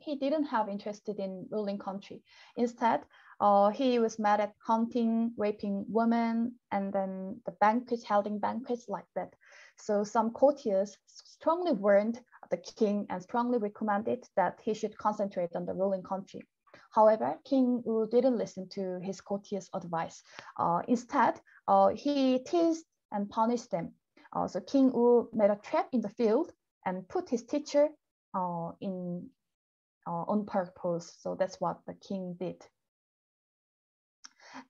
[SPEAKER 2] he didn't have interested in ruling country. Instead, uh, he was mad at hunting, raping women, and then the banquets, holding banquets like that. So some courtiers strongly warned the king and strongly recommended that he should concentrate on the ruling country. However, King Wu didn't listen to his courtiers' advice. Uh, instead, uh, he teased and punished them. Uh, so King Wu made a trap in the field and put his teacher uh, in uh, on purpose. So that's what the king did.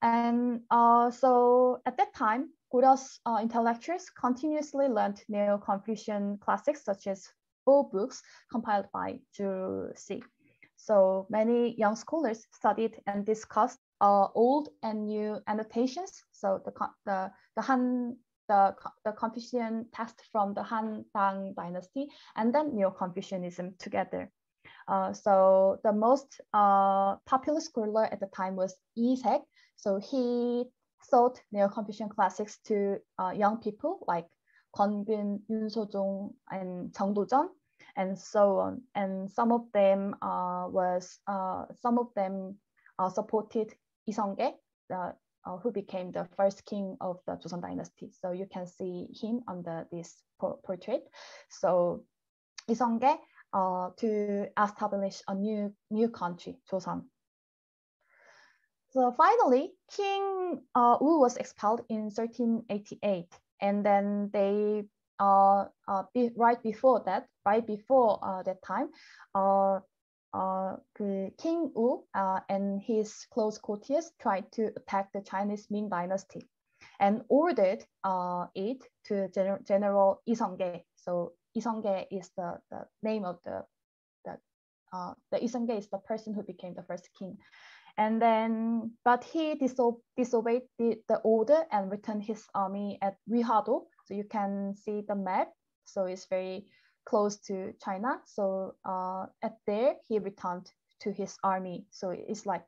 [SPEAKER 2] And uh, so at that time, uh, intellectuals continuously learned Neo-Confucian classics such as four books compiled by Zhu Xi. So many young scholars studied and discussed uh, old and new annotations. So the the the Han the, the Confucian text from the Han Tang dynasty and then Neo-Confucianism together. Uh, so the most uh, popular scholar at the time was Yi Saek. So he taught Neo-Confucian classics to uh, young people like Kwon So-jong, and Chung Do-jeon, and so on. And some of them uh, was uh, some of them uh, supported Lee Seong-gye, who became the first king of the Joseon dynasty. So you can see him under this portrait. So Lee Seong-gye to establish a new new country, Joseon. So finally, King uh, Wu was expelled in 1388, and then they uh, uh, be, right before that, right before uh, that time, uh, uh, King Wu uh, and his close courtiers tried to attack the Chinese Ming dynasty and ordered uh, it to General, General Yi Seong-gye. So Yi Seong-gye is the, the name of the, the, uh, the Yi Seong-gye is the person who became the first king. And then, but he diso disobeyed the, the order and returned his army at Wihwado. So you can see the map. So it's very close to China. So uh, at there, he returned to his army. So it's like,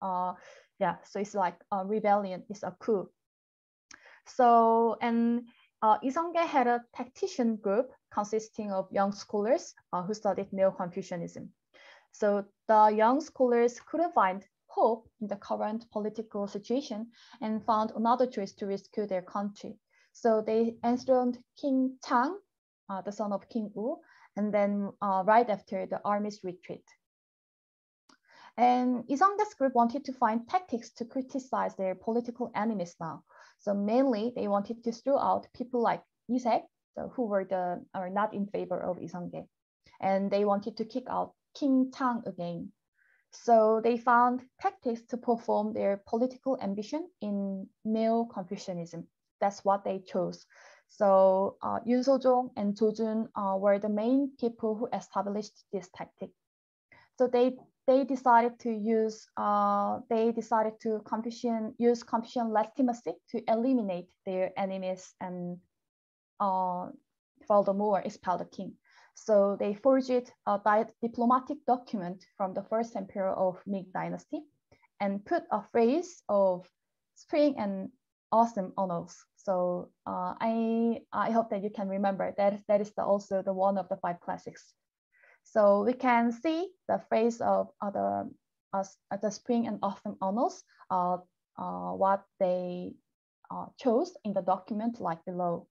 [SPEAKER 2] uh, yeah, so it's like a rebellion, it's a coup. So, and uh, had a tactician group consisting of young scholars uh, who studied Neo-Confucianism. So the young scholars couldn't find hope in the current political situation and found another choice to rescue their country. So they enthroned King Chang, uh, the son of King Wu, and then uh, right after the army's retreat. And Yi Seong-gye's group wanted to find tactics to criticize their political enemies now. So mainly they wanted to throw out people like Yi Saek, so who were the are not in favor of Yi Seong-gye, and they wanted to kick out King Chang again. So they found tactics to perform their political ambition in Neo-Confucianism. That's what they chose. So uh, Yun Sojong and Jo Jun uh, were the main people who established this tactic. So they they decided to use uh, they decided to Confucian use Confucian legitimacy to eliminate their enemies and uh, furthermore expel the king. So they forged a diplomatic document from the first emperor of Ming Dynasty and put a phrase of spring and autumn annals. So uh, I I hope that you can remember that that is the, also the one of the five classics. So we can see the phrase of uh, the uh, the spring and autumn annals, uh, uh, what they uh, chose in the document like below.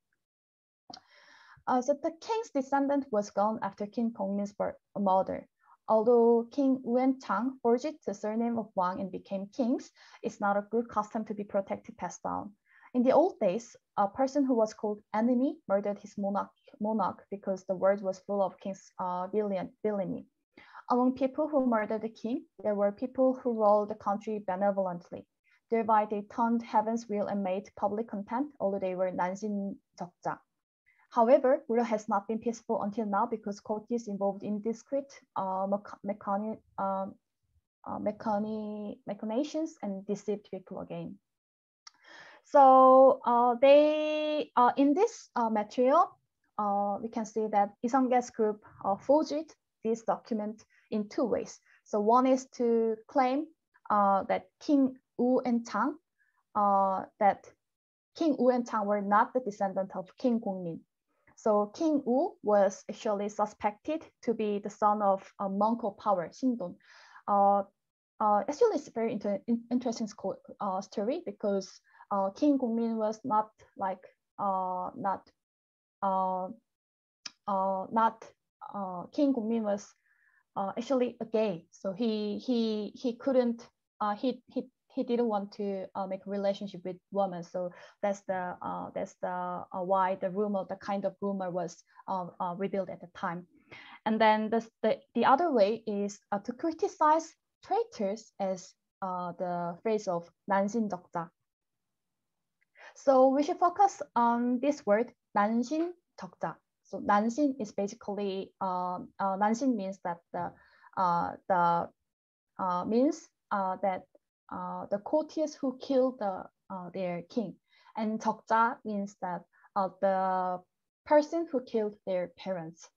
[SPEAKER 2] Uh, so the king's descendant was gone after King Gongmin's murder. Although King Wen Chang forged the surname of Wang and became kings, it's not a good custom to be protected passed down. In the old days, a person who was called enemy murdered his monarch, monarch because the world was full of king's uh, villainy. Among people who murdered the king, there were people who ruled the country benevolently. Thereby, they turned heaven's will and made public content, although they were Nanjin Jokja. However, Buddha has not been peaceful until now because courtiers involved in discrete uh, mechani um, uh, mechani machinations and deceived people again. So uh, they uh, in this uh, material, uh, we can see that Yi Seong-gye's group uh, forged this document in two ways. So one is to claim uh, that King Wu and Chang, that King Wu and Chang were not the descendant of King Gongmin, so King Wu was actually suspected to be the son of a monk of power, Sin Don. Uh, uh, actually, it's a very inter interesting uh, story because uh, King Gongmin was not like uh, not uh, uh, not uh, King Gongmin was actually a gay, so he he he couldn't uh, he he he didn't want to uh, make a relationship with women. So that's the uh, that's the uh, why the rumor, the kind of rumor was uh, uh, revealed at the time. And then the the, the other way is uh, to criticize traitors as the phrase of Nanjin Dokja. So we should focus on this word Nanjin Dokja. So Nanjin is basically um, Nanjin means that the the means that uh, the courtiers who killed the, uh, their king. And Tokja means that uh, the person who killed their parents.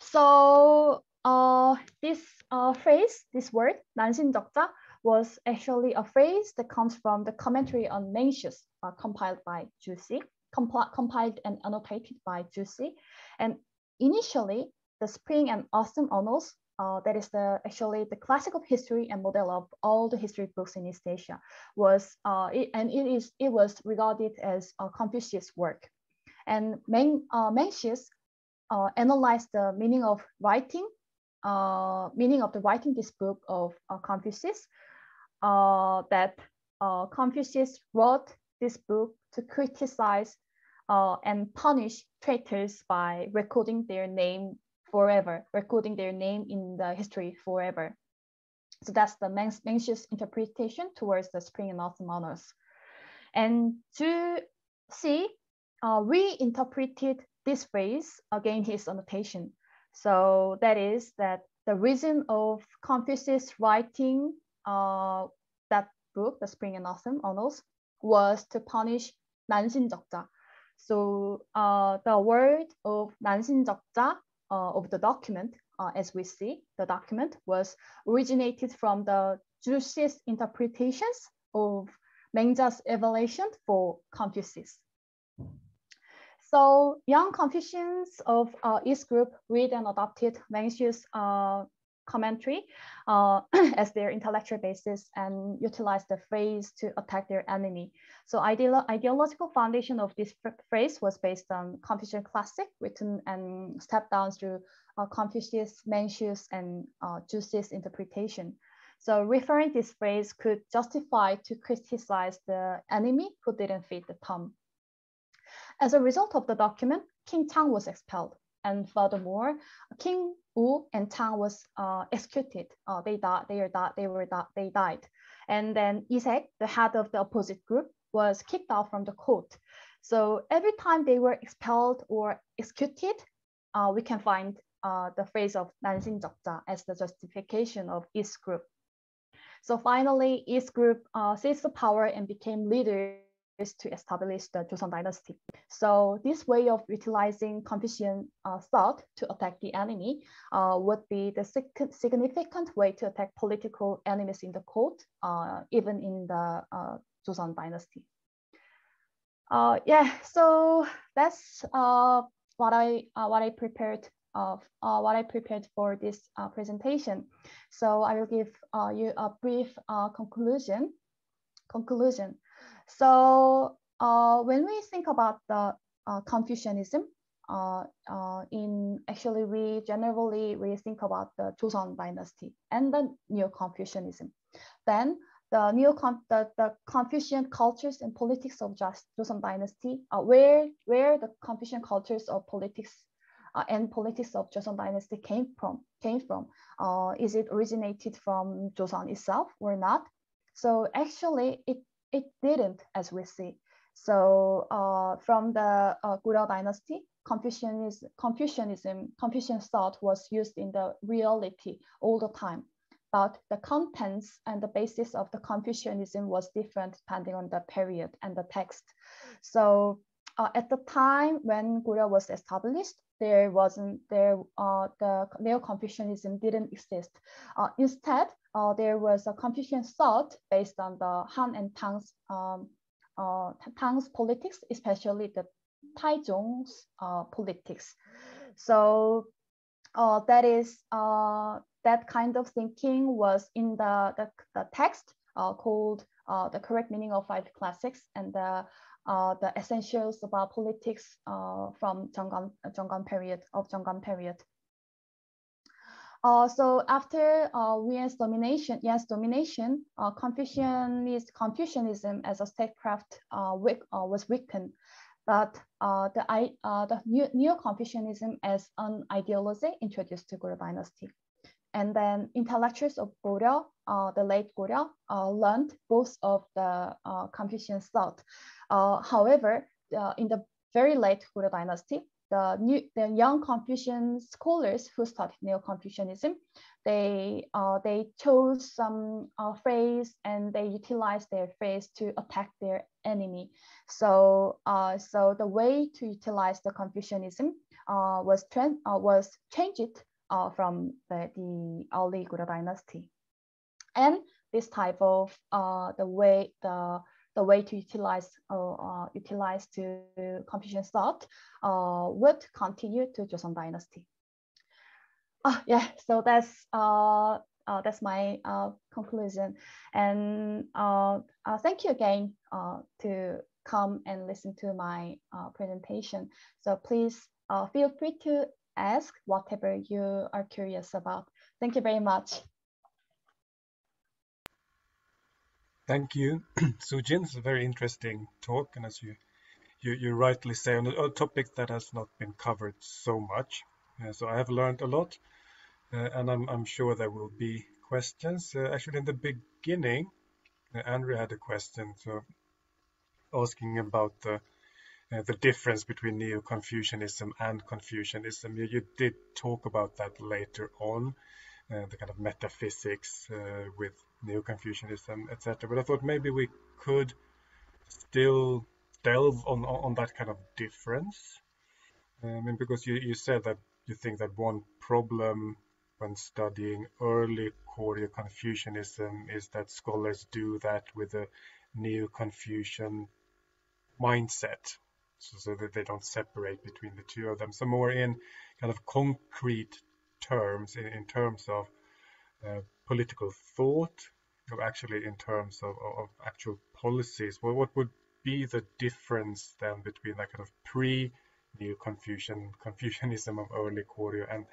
[SPEAKER 2] So uh, this uh, phrase, this word, Nansin Dokja, was actually a phrase that comes from the commentary on Mencius, uh, compiled by Zhu Xi, comp compiled and annotated by Zhu Xi. And initially, the spring and autumn annals uh, that is the actually the classical history and model of all the history books in East Asia was uh, it, and it is it was regarded as a Confucius work, and Meng, uh, Mencius uh, analyzed the meaning of writing, uh, meaning of the writing this book of uh, Confucius, uh, that Confucius wrote this book to criticize and punish traitors by recording their name forever, recording their name in the history forever. So that's the Mencius interpretation towards the spring and autumn annals. And to see, uh, reinterpreted this phrase again his annotation. So that is that the reason of Confucius writing uh, that book, The Spring and Autumn Annals, was to punish 난신적자. So uh, the word of 난신적자 of the document, uh, as we see, the document was originated from the Zhu Xi's interpretations of Mengjia's evaluation for Confucius. So young Confucians of uh, East Group read and adopted Mencius uh, commentary uh, as their intellectual basis and utilize the phrase to attack their enemy. So ideolo ideological foundation of this phrase was based on Confucian classic written and stepped down through uh, Confucius, Mencius, and uh, Zhu Xi's interpretation. So referring this phrase could justify to criticize the enemy who didn't fit the term. As a result of the document, King Chang was expelled. And furthermore, King Wu and Chang was uh, executed. Uh, they died. They died. They were died. They died. And then Yi Saek, the head of the opposite group, was kicked out from the court. So every time they were expelled or executed, uh, we can find uh, the phrase of Nanjing Jokja as the justification of each group. So finally, each group uh, seized the power and became leader to establish the Joseon dynasty. So this way of utilizing Confucian uh, thought to attack the enemy uh, would be the significant way to attack political enemies in the court, uh, even in the uh, Joseon dynasty. Uh, yeah, so that's uh, what I uh, what I prepared of uh, what I prepared for this uh, presentation. So I will give uh, you a brief conclusion. Conclusion. So when we think about the Confucianism, in actually we generally we think about the Joseon dynasty and the Neo Confucianism. Then the neo the, the Confucian cultures and politics of just Joseon dynasty, uh, where where the Confucian cultures of politics uh, and politics of Joseon dynasty came from came from. Uh, is it originated from Joseon itself or not? So actually, it it didn't, as we see. So uh, from the uh, Goryeo dynasty, Confucianism, Confucianism, Confucian thought was used in the reality all the time but the contents and the basis of the Confucianism was different depending on the period and the text. So uh, at the time when Goryeo was established, there wasn't there uh, the neo-Confucianism didn't exist. Uh, instead, uh, there was a Confucian thought based on the Han and Tang's um, uh, Tang's politics, especially the Taizong's uh, politics. So uh, that is uh, that kind of thinking was in the, the, the text uh, called uh, The Correct Meaning of Five Classics and the, uh, the Essentials about Politics uh, from Jeongam, Jeongam period of Jeongam period. Uh, so after uh, domination, Yuan's domination, uh, Confucianism, Confucianism as a statecraft uh, weak, uh, was weakened but uh, the, uh, the Neo-Confucianism as an ideology introduced to Goryeo dynasty. And then intellectuals of Goryeo, the late Goryeo, learned both of the Confucian thought. However, in the very late Goryeo dynasty, the, new, the young Confucian scholars who studied Neo-Confucianism, they, uh, they chose some phrase and they utilized their phrase to attack their enemy. So, uh, so the way to utilize the Confucianism was, was changed uh, from the, the early Goryeo dynasty. And this type of uh, the way the the way to utilize uh, uh, utilize to Confucian thought uh, would continue to Joseon dynasty. Uh, yeah, so that's uh, uh, that's my uh, conclusion. And uh, thank you again uh, to come and listen to my uh, presentation. So please feel free to ask whatever you are curious about. Thank you very much.
[SPEAKER 1] Thank you, Soojin. It's a very interesting talk, and as you you, you rightly say, on a, topic that has not been covered so much. Uh, so I have learned a lot, uh, and I'm, I'm sure there will be questions. Uh, actually, in the beginning, uh, Andrew had a question, so asking about the uh, the difference between Neo-Confucianism and Confucianism. You, you, did talk about that later on, uh, the kind of metaphysics with Neo-Confucianism, etc. But I thought maybe we could still delve on on that kind of difference. I mean, because you, you said that you think that one problem when studying early Goryeo Confucianism is that scholars do that with a Neo-Confucian mindset so, so that they don't separate between the two of them. So more in kind of concrete terms, in, in terms of political thought, or actually in terms of, of actual policies. Well, what would be the difference then between that kind of pre Neo Confucian Confucianism of early Goryeo and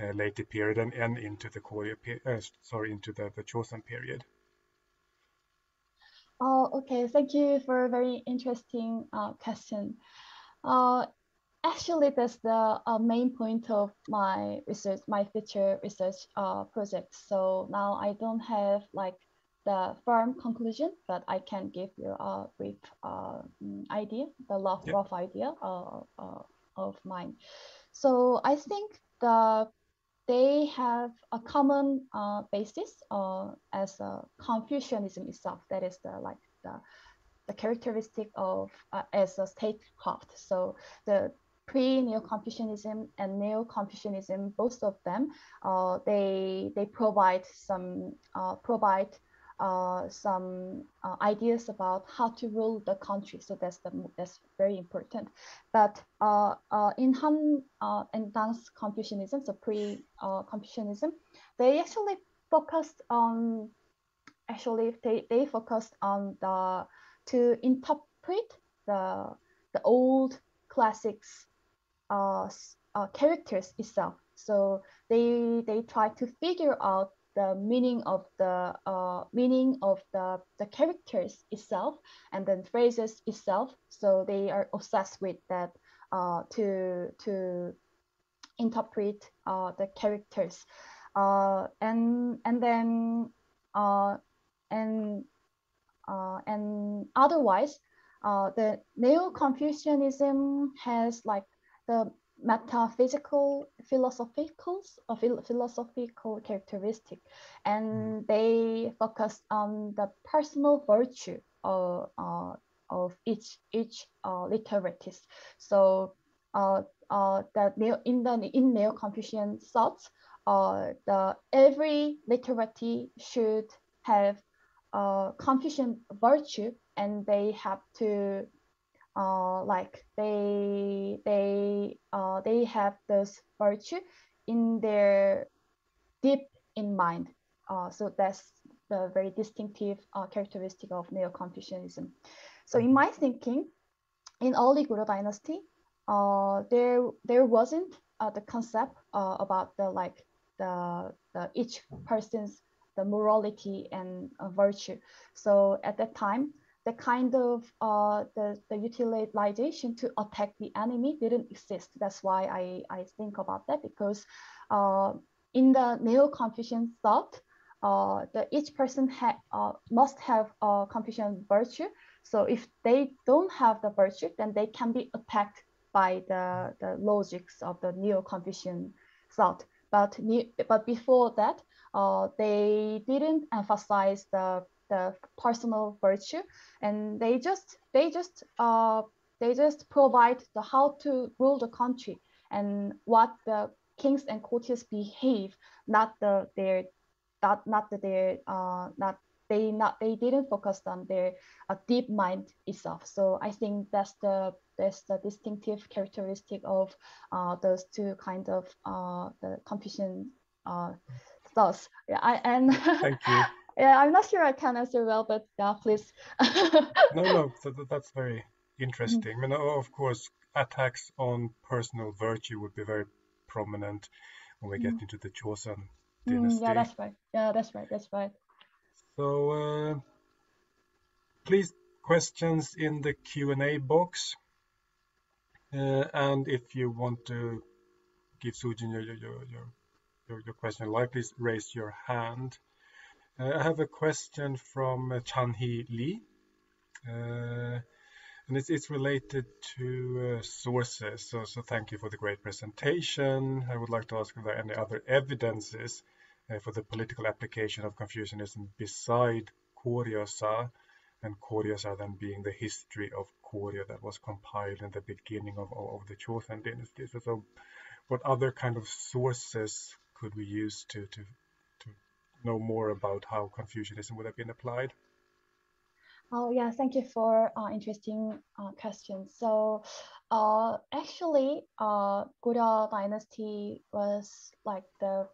[SPEAKER 1] uh, later period and, and into the Koryo uh, sorry into the, the Choson period.
[SPEAKER 2] Oh, okay. Thank you for a very interesting uh, question. Uh, actually, that's the uh, main point of my research, my future research uh, project. So now I don't have like the firm conclusion, but I can give you a brief uh, idea, the rough, yep. rough idea uh, uh, of mine. So I think the they have a common uh, basis uh, as Confucianism itself. That is the like the the characteristic of uh, as a statecraft. So the pre-Neo-Confucianism and Neo-Confucianism, both of them, uh, they they provide some uh, provide uh, some uh, ideas about how to rule the country. So that's the that's very important. But uh, uh in Han and Dang's Confucianism, so pre-Confucianism, they actually focused on actually they, they focused on the to interpret the the old classics uh, characters itself. So they they try to figure out the meaning of the uh, meaning of the, the characters itself and then phrases itself. So they are obsessed with that uh, to to interpret uh, the characters, uh, and and then uh, and uh, and otherwise, uh, the Neo Confucianism has like the metaphysical philosophical uh, philosophical characteristic and mm. they focus on the personal virtue of, uh, of each each uh, literatist so uh, uh, that neo, in the in neo-confucian thoughts uh, the every literati should have uh, Confucian virtue and they have to uh, like they they uh, they have this virtue in their deep in mind. Uh, so that's the very distinctive uh, characteristic of Neo-Confucianism. So in my thinking, in early Goryeo dynasty, uh, there there wasn't uh, the concept uh, about the like the, the each person's the morality and uh, virtue. So at that time, the kind of uh, the, the utilization to attack the enemy didn't exist. That's why I, I think about that because uh, in the Neo-Confucian thought, uh, the each person ha- uh, must have a Confucian virtue. So if they don't have the virtue, then they can be attacked by the, the logics of the Neo-Confucian thought. But, but before that, uh, they didn't emphasize the the personal virtue and they just they just uh they just provide the how to rule the country and what the kings and courtiers behave not the their not not the, their uh not they not they didn't focus on their uh, deep mind itself. So i think that's the that's the distinctive characteristic of uh, those two kind of uh, the Confucian uh, thoughts. Yeah I, and
[SPEAKER 1] thank you
[SPEAKER 2] yeah, I'm not sure I can answer well, but yeah, please.
[SPEAKER 1] no, no, that's very interesting. I mean, of course, attacks on personal virtue would be very prominent when we get mm. into the Joseon dynasty.
[SPEAKER 2] Mm, yeah, that's right. Yeah, that's right. That's right.
[SPEAKER 1] So, uh, please questions in the Q and A box, uh, and if you want to give Sujin your your your your, your question live, please raise your hand. Uh, I have a question from uh, Chanhee Lee. Uh, and it's, related to sources. So, thank you for the great presentation. I would like to ask if there are any other evidences for the political application of Confucianism beside Koryosa, and Koryosa then being the history of Koryo that was compiled in the beginning of, of the Chosŏn dynasty. So, so what other kind of sources could we use to, to know more about how Confucianism would have been applied?
[SPEAKER 2] Oh yeah, thank you for uh, interesting uh, questions. So uh, actually, uh, Goryeo dynasty was like the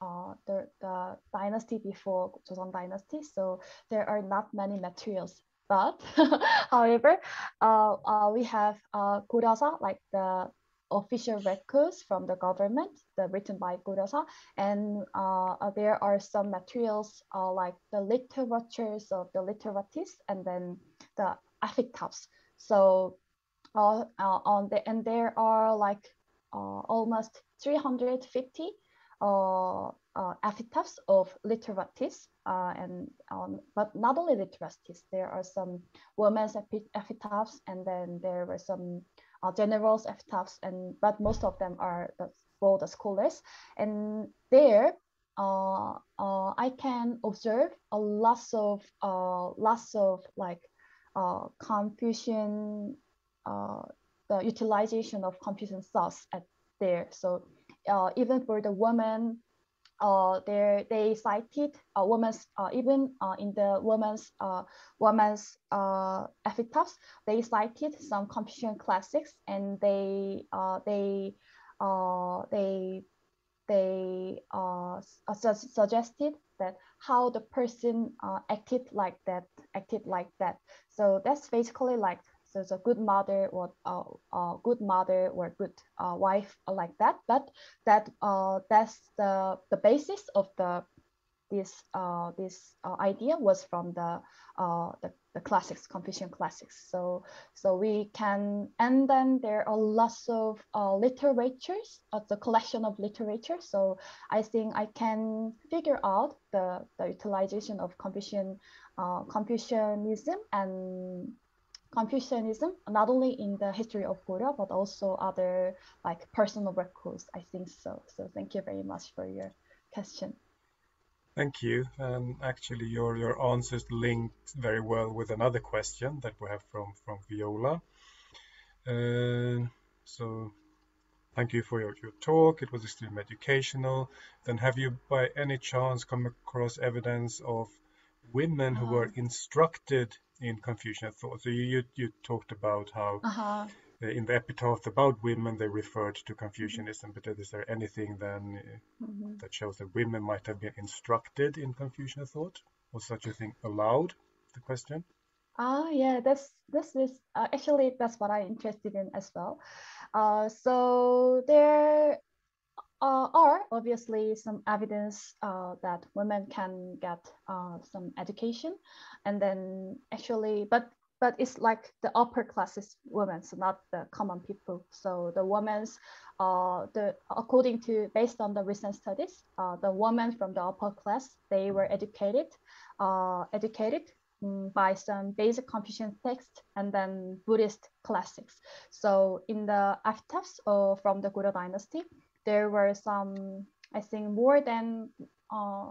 [SPEAKER 2] uh, the, the dynasty before Joseon dynasty. So there are not many materials. But however, uh, uh, we have uh, Goryeosa, like the official records from the government, the written by Goryeosa, and uh, there are some materials uh, like the literatures of the literates and then the epitaphs. So uh, uh, on the and there are like uh, almost 350 uh, uh, epitaphs of literates, uh, and um, but not only literates, there are some women's epitaphs, and then there were some uh, generals epitaphs, and but most of them are the, for the scholars, and there. Uh, uh, I can observe a lots of uh, lots of like uh, Confucian uh, the utilization of Confucian thoughts at there. So uh, even for the woman, uh, they cited uh, women's uh, even uh, in the women's uh, women's uh, epitaphs they cited some Confucian classics and they uh, they uh, they they uh, su suggested that how the person uh, acted like that acted like that. So that's basically like so it's a good mother or uh, uh, good mother or good uh, wife like that. But that uh, that's the the basis of the this uh, this uh, idea was from the, the the classics Confucian classics. So so we can and then there are lots of literatures of the collection of literature. So I think I can figure out the the utilization of Confucian Confucianism and Confucianism, not only in the history of Goryeo, but also other like personal records. I think so. So thank you very much for your question.
[SPEAKER 1] Thank you. And actually, your your answers linked very well with another question that we have from from Viola. Uh, so thank you for your, your talk. It was extremely educational. Then have you by any chance come across evidence of women who were uh-huh. instructed in Confucian thought. So you you, you talked about how uh-huh. in the epitaph about women they referred to Confucianism, but is there anything then mm-hmm. that shows that women might have been instructed in Confucian thought? Was such a thing allowed? The question.
[SPEAKER 2] Ah, yeah, that's this is uh, actually that's what I'm interested in as well. Uh, so there uh, are obviously some evidence uh, that women can get uh, some education and then actually but but it's like the upper classes women so not the common people so the women's uh, the according to based on the recent studies uh, the women from the upper class they were educated uh, educated um, by some basic Confucian text and then Buddhist classics. So in the epitaphs from the Goryeo dynasty, there were some, I think more than, uh,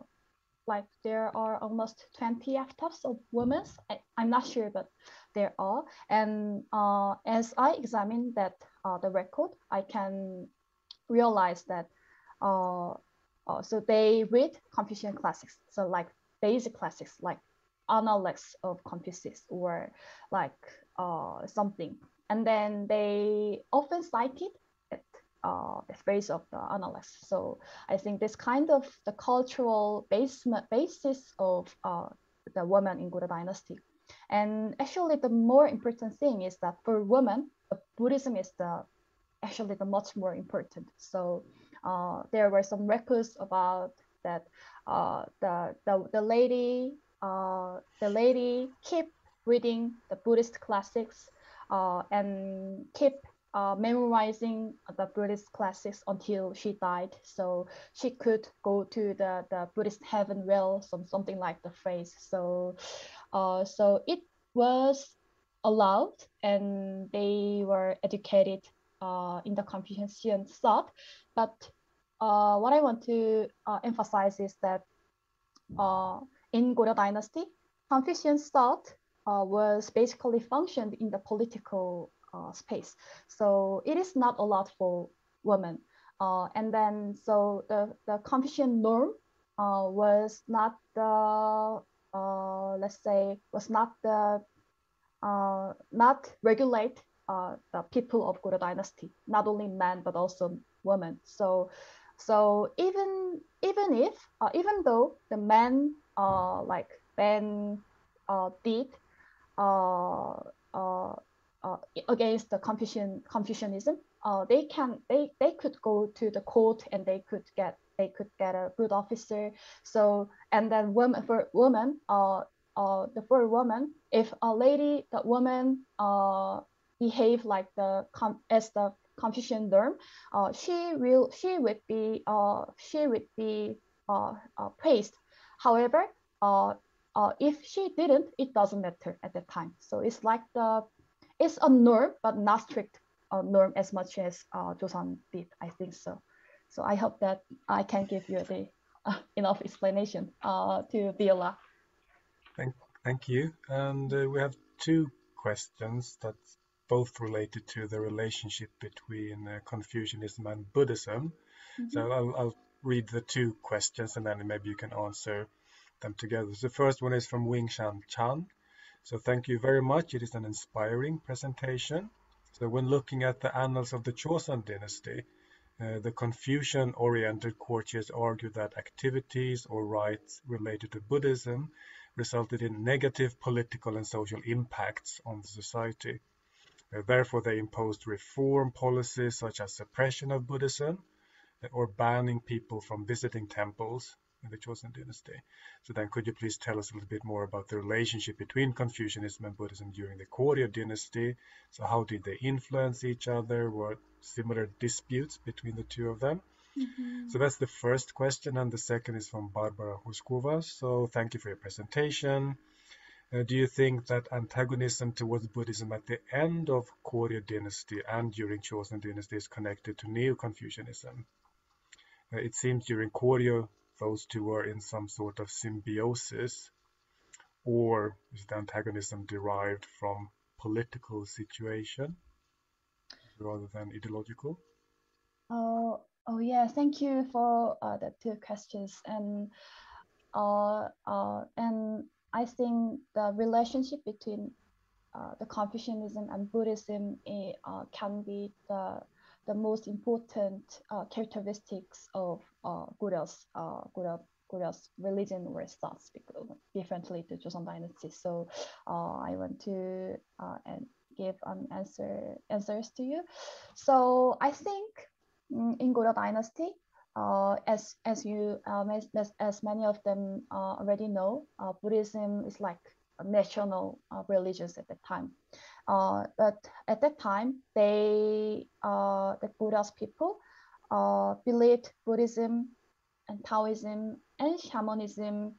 [SPEAKER 2] like there are almost 20 epitaphs of women. I, am not sure, but there are. And uh, as I examine that uh, the record, I can realize that uh, uh, so they read Confucian classics. So like basic classics, like Analects of Confucius or like uh, something. And then they often cited uh, phrase of the Analects. So I think this kind of the cultural basement, basis of uh, the woman in Goryeo dynasty. And actually the more important thing is that for women, Buddhism is the actually the much more important. So uh, there were some records about that uh, the, the, the lady uh, the lady keep reading the Buddhist classics uh, and keep uh, memorizing the Buddhist classics until she died. So she could go to the, the Buddhist heaven well, some, something like the phrase. So, uh, so it was allowed and they were educated uh, in the Confucian thought. But uh, what I want to uh, emphasize is that uh, in Goryeo dynasty, Confucian thought uh, was basically functioned in the political uh, space. So it is not allowed for women. Uh, and then so the, the Confucian norm uh, was not the, uh, let's say, was not the, uh, not regulate uh, the people of Goryeo dynasty, not only men, but also women. So, so even, even if, even though the men like Ben did uh, uh, against the Confucian, Confucianism, uh, they can they they could go to the court and they could get they could get a good officer. So and then women for women, uh, uh, the for woman, if a lady, the woman, uh, behave like the as the Confucian norm, uh, she will she would be uh, she would be uh, uh, praised. However, uh, uh, if she didn't, it doesn't matter at that time. So it's like the it's a norm, but not strict uh, norm as much as uh, Joseon did. I think so. So I hope that I can give you the uh, enough explanation uh, to Viola.
[SPEAKER 1] Thank, thank you. And uh, we have two questions that both related to the relationship between uh, Confucianism and Buddhism. Mm -hmm. So I'll, I'll read the two questions and then maybe you can answer them together. So the first one is from Wing Shan Chan. So thank you very much. It is an inspiring presentation. So when looking at the annals of the Joseon dynasty, uh, the Confucian-oriented courtiers argue that activities or rites related to Buddhism resulted in negative political and social impacts on the society. Uh, therefore, they imposed reform policies such as suppression of Buddhism uh, or banning people from visiting temples in the Joseon dynasty. So then could you please tell us a little bit more about the relationship between Confucianism and Buddhism during the Goryeo dynasty? So how did they influence each other? Were similar disputes between the two of them? Mm-hmm. So that's the first question, and the second is from Barbara Huskova. So thank you for your presentation. Uh, do you think that antagonism towards Buddhism at the end of Goryeo dynasty and during Joseon dynasty is connected to Neo-Confucianism? Uh, it seems during Goryeo those two are in some sort of symbiosis, or is the antagonism derived from political situation rather than ideological?
[SPEAKER 2] Oh, oh yeah, thank you for uh, the two questions. And uh, uh, and I think the relationship between uh, the Confucianism and Buddhism uh, can be the the most important uh, characteristics of uh, uh, Goryeo, religion were thoughts differently to Joseon dynasty. So uh, I want to uh, and give an answer answers to you. So I think mm, in Goryeo dynasty, uh, as as you uh, as, as many of them uh, already know, uh, Buddhism is like national uh, religions at the time. Uh, but at that time, they, uh, the Buddha's people, uh, believed Buddhism and Taoism and shamanism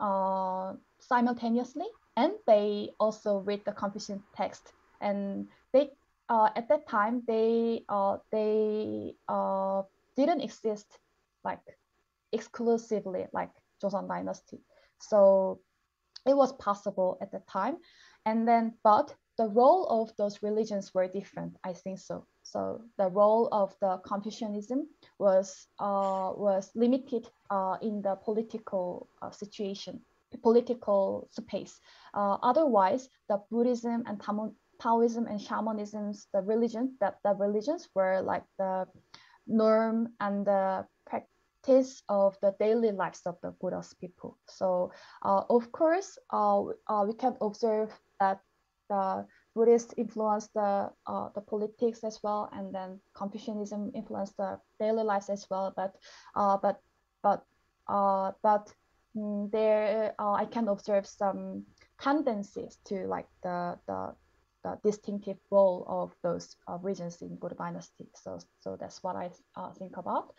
[SPEAKER 2] uh, simultaneously, and they also read the Confucian text. And they, uh, at that time, they uh, they didn't exist like exclusively like Joseon Dynasty. So it was possible at the time. And then, but the role of those religions were different. I think so. So the role of the Confucianism was uh, was limited uh, in the political uh, situation, political space. Uh, otherwise, the Buddhism and Taoism and shamanisms, the religions that the religions were like the norm and the practice of the daily lives of the Buddha's people. So uh, of course, uh, we can observe that the Buddhist influenced the uh, the politics as well, and then Confucianism influenced the daily lives as well. But uh, but but uh, but mm, there uh, I can observe some tendencies to like the the the distinctive role of those uh, regions in Goryeo dynasty. So so that's what I uh, think about.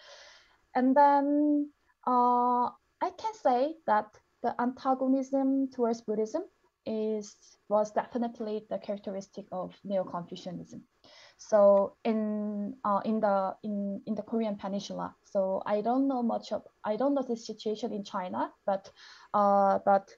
[SPEAKER 2] And then I can say that the antagonism towards Buddhism is was definitely the characteristic of Neo-Confucianism. So in uh, in the in in the Korean Peninsula, so I don't know much of I don't know the situation in China, but uh, but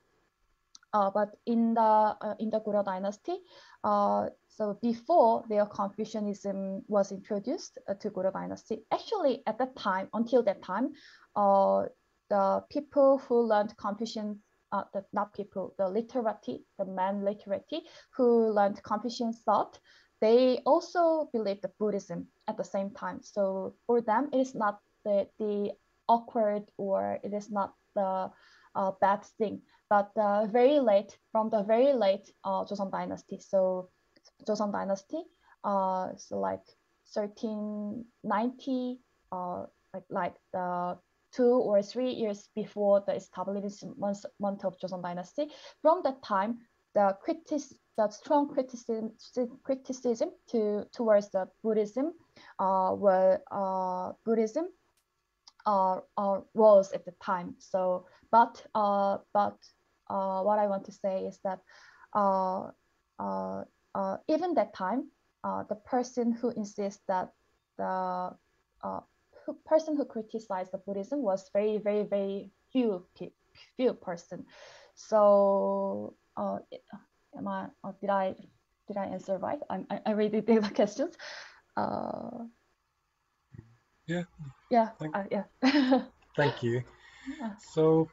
[SPEAKER 2] uh, but in the uh, in the Goryeo dynasty, uh, so before Neo-Confucianism was introduced uh, to Goryeo dynasty, actually at that time until that time, uh, the people who learned Confucian uh, the not people, the literati, the men literati who learned Confucian thought, they also believed the Buddhism at the same time. So for them, it is not the, the awkward or it is not the uh, bad thing, but uh, very late, from the very late uh, Joseon dynasty. So Joseon dynasty, uh, so like 1390, uh, like, like the two or three years before the establishment of Joseon Dynasty. From that time, the critic, the strong criticism, criticism to towards the Buddhism, uh, were uh, Buddhism uh, uh, was at the time. So, but uh, but uh, what I want to say is that uh, uh, uh, even that time, uh, the person who insists that the uh, who, person who criticized the Buddhism was very, very, very few few person. So, uh, am I? Uh, did I did I answer right? I'm, I I read the questions. Uh,
[SPEAKER 1] yeah.
[SPEAKER 2] Yeah.
[SPEAKER 1] Thank,
[SPEAKER 2] uh, yeah.
[SPEAKER 1] thank you. So,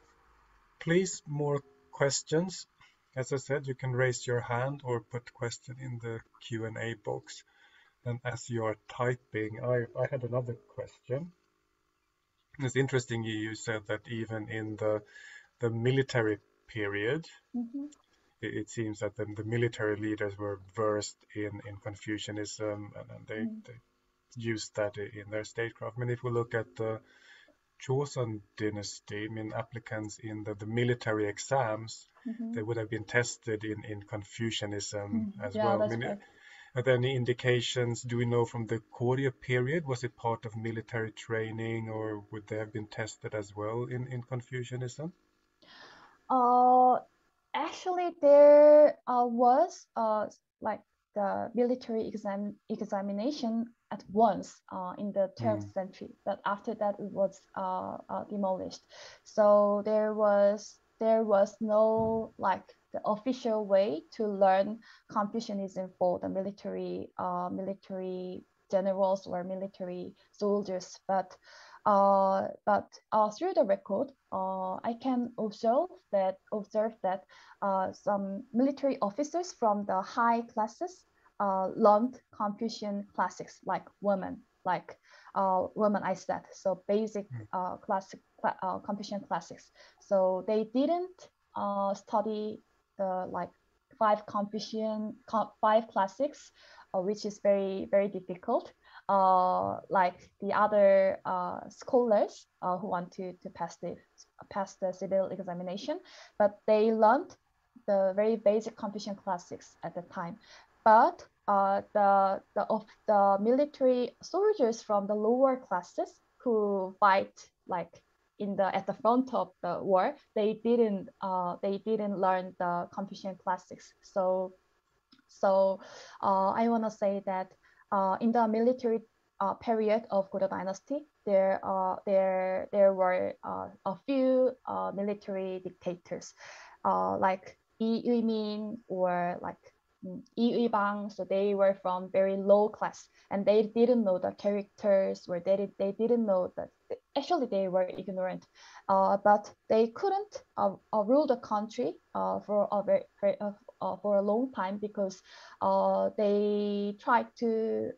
[SPEAKER 1] please more questions. As I said, you can raise your hand or put question in the Q&A box. And as you are typing, I, I had another question. It's interesting you said that even in the the military period,
[SPEAKER 2] mm -hmm.
[SPEAKER 1] it, it, seems that the, the, military leaders were versed in, in Confucianism and, and they, mm. they used that in their statecraft. I mean, if we look at the Joseon dynasty, I mean, applicants in the, the military exams, mm-hmm. they would have been tested in, in Confucianism mm, as
[SPEAKER 2] yeah,
[SPEAKER 1] well.
[SPEAKER 2] I mean, right.
[SPEAKER 1] Are there any indications, do we know from the Goryeo period, was it part of military training or would they have been tested as well in, in Confucianism?
[SPEAKER 2] Uh, actually, there uh, was uh, like the military exam examination at once uh, in the 12th mm. century, but after that it was uh, uh, demolished. So there was there was no like the official way to learn Confucianism for the military uh, military generals or military soldiers, but uh, but uh, through the record, uh, I can observe that observe that uh, some military officers from the high classes uh, learned Confucian classics like women, like uh, women I said, so basic hmm. uh, classic uh, Confucian classics. So they didn't uh, study the like five Confucian five classics, uh, which is very very difficult. Uh, like the other uh, scholars uh, who want to, to pass the pass the civil examination, but they learned the very basic Confucian classics at the time but uh, the, the of the military soldiers from the lower classes who fight like in the at the front of the war, they didn't uh, they didn't learn the Confucian classics. So so uh, I want to say that uh, in the military uh, period of Goryeo dynasty, there uh, there there were uh, a few uh, military dictators, uh, like Yi Yuimin or like Yi Bang, so they were from very low class and they didn't know the characters or they, they didn't know that actually they were ignorant, uh, but they couldn't uh, uh, rule the country uh, for a very, uh, uh, for a long time because they tried to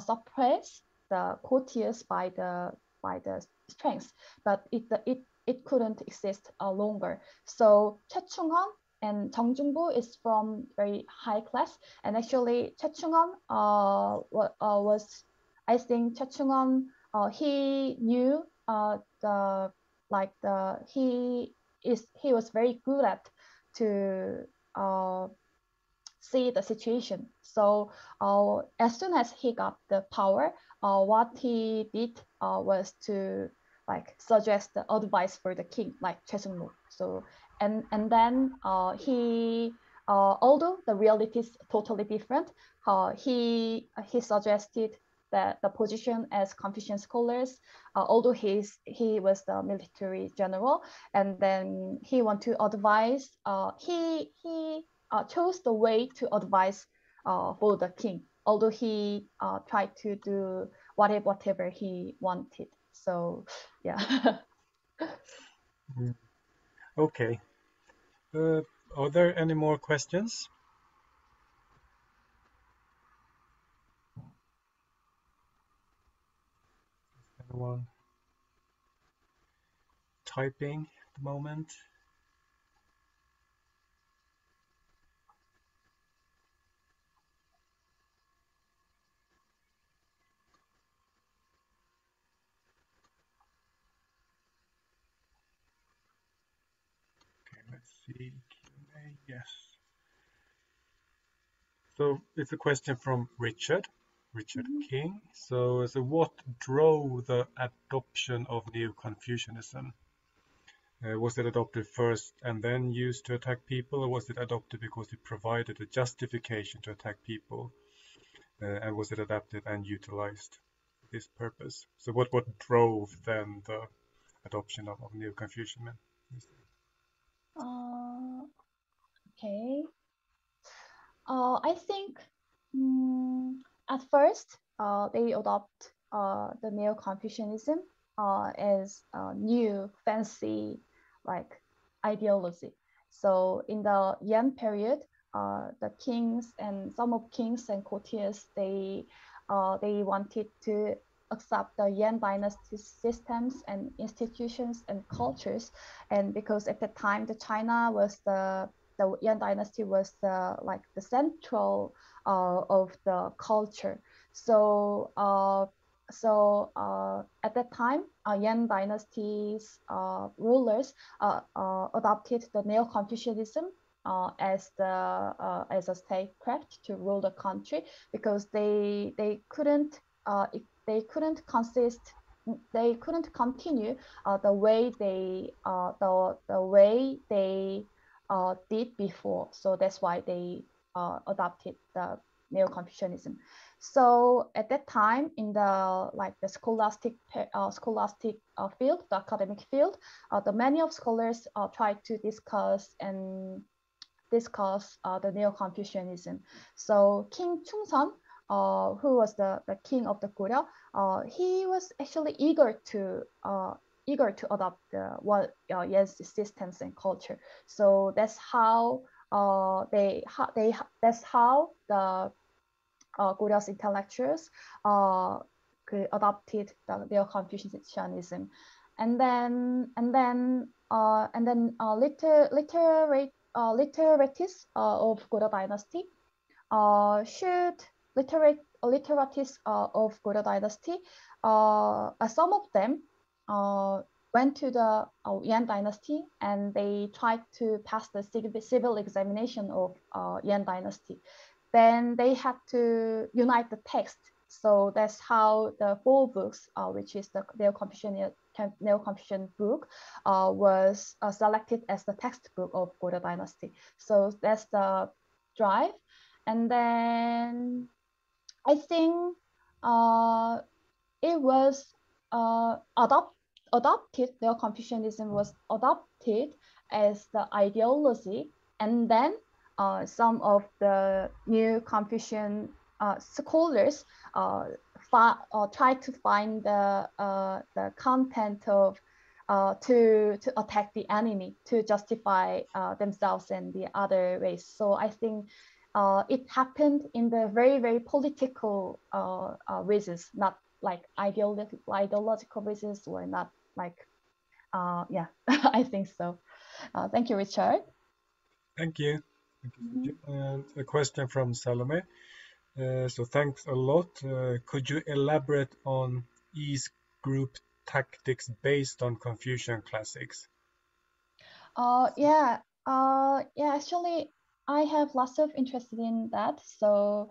[SPEAKER 2] suppress the courtiers by the by the strength, but it it it couldn't exist longer. So Choi Chung-heon and Jung-bu is from very high class. And actually, Choi uh, uh, was, I think Choi uh, he knew uh, the like the he is he was very good at to uh, see the situation. So uh, as soon as he got the power, uh, what he did uh, was to like suggest the advice for the king, like Choi. So and and then uh, he uh, although the reality is totally different, uh, he he suggested that the position as Confucian scholars, uh, although he's he was the military general, and then he want to advise. Uh, he he uh, chose the way to advise for the king, although he tried to do whatever whatever he wanted. So yeah.
[SPEAKER 1] Mm. Okay. Uh, are there any more questions? Anyone typing at the moment? see. Yes. So it's a question from Richard, Richard mm -hmm. King. So, so what drove the adoption of Neo-Confucianism? Uh, was it adopted first and then used to attack people, or was it adopted because it provided a justification to attack people? Uh, and was it adapted and utilized for this purpose? So what, what drove then the adoption of, of Neo-Confucianism?
[SPEAKER 2] Uh, okay. Uh, I think um, at first uh, they adopt uh, the Neo-Confucianism uh, as a new fancy like ideology. So in the Yuan period, uh, the kings and some of kings and courtiers they uh, they wanted to accept the Yuan dynasty systems and institutions and cultures, and because at the time the China was the the Yuan dynasty was the like the central uh, of the culture. So uh, so uh, at that time, uh, Yuan dynasty's uh, rulers uh, uh, adopted the Neo-Confucianism uh, as the as a statecraft to rule the country because they they couldn't they couldn't consist they couldn't continue the way they the the way they did before. So that's why they adopted the Neo-Confucianism. So at that time, in the like the scholastic uh, scholastic uh, field, the academic field, uh, the many of scholars uh, tried to discuss and discuss uh, the Neo-Confucianism. So King Chungseon, uh, who was the, the king of the Goryeo, he was actually eager to eager to adopt the what uh, yes systems and culture. So that's how uh, they how they that's how the uh, Goryeo intellectuals uh, adopted the, their Confucianism, and then and then uh, and then uh, liter, literate uh, literates uh, of Goryeo dynasty uh, should literate literates uh, of Goryeo dynasty. Uh, some of them uh, went to the uh, Yuan dynasty and they tried to pass the civil examination of uh, Yuan dynasty then they had to unite the text. So that's how the four books, uh, which is the Neo-Confucian, Neo-Confucian book, uh, was uh, selected as the textbook of Goryeo Dynasty. So that's the drive. And then I think uh, it was uh, adopt, adopted, Neo-Confucianism was adopted as the ideology. And then uh, some of the new Confucian uh, scholars uh, uh, try to find the, uh, the content of uh, to, to attack the enemy to justify themselves and the other ways. So I think it happened in the very, very political reasons, not like ideological, ideological reasons were not like, uh, yeah, I think so. thank you, Richard.
[SPEAKER 1] Thank you. And a question from Salome. Uh, so thanks a lot. Uh, could you elaborate on Yi's group tactics based on Confucian classics?
[SPEAKER 2] Uh, yeah, uh, yeah, actually, I have lots of interest in that. So,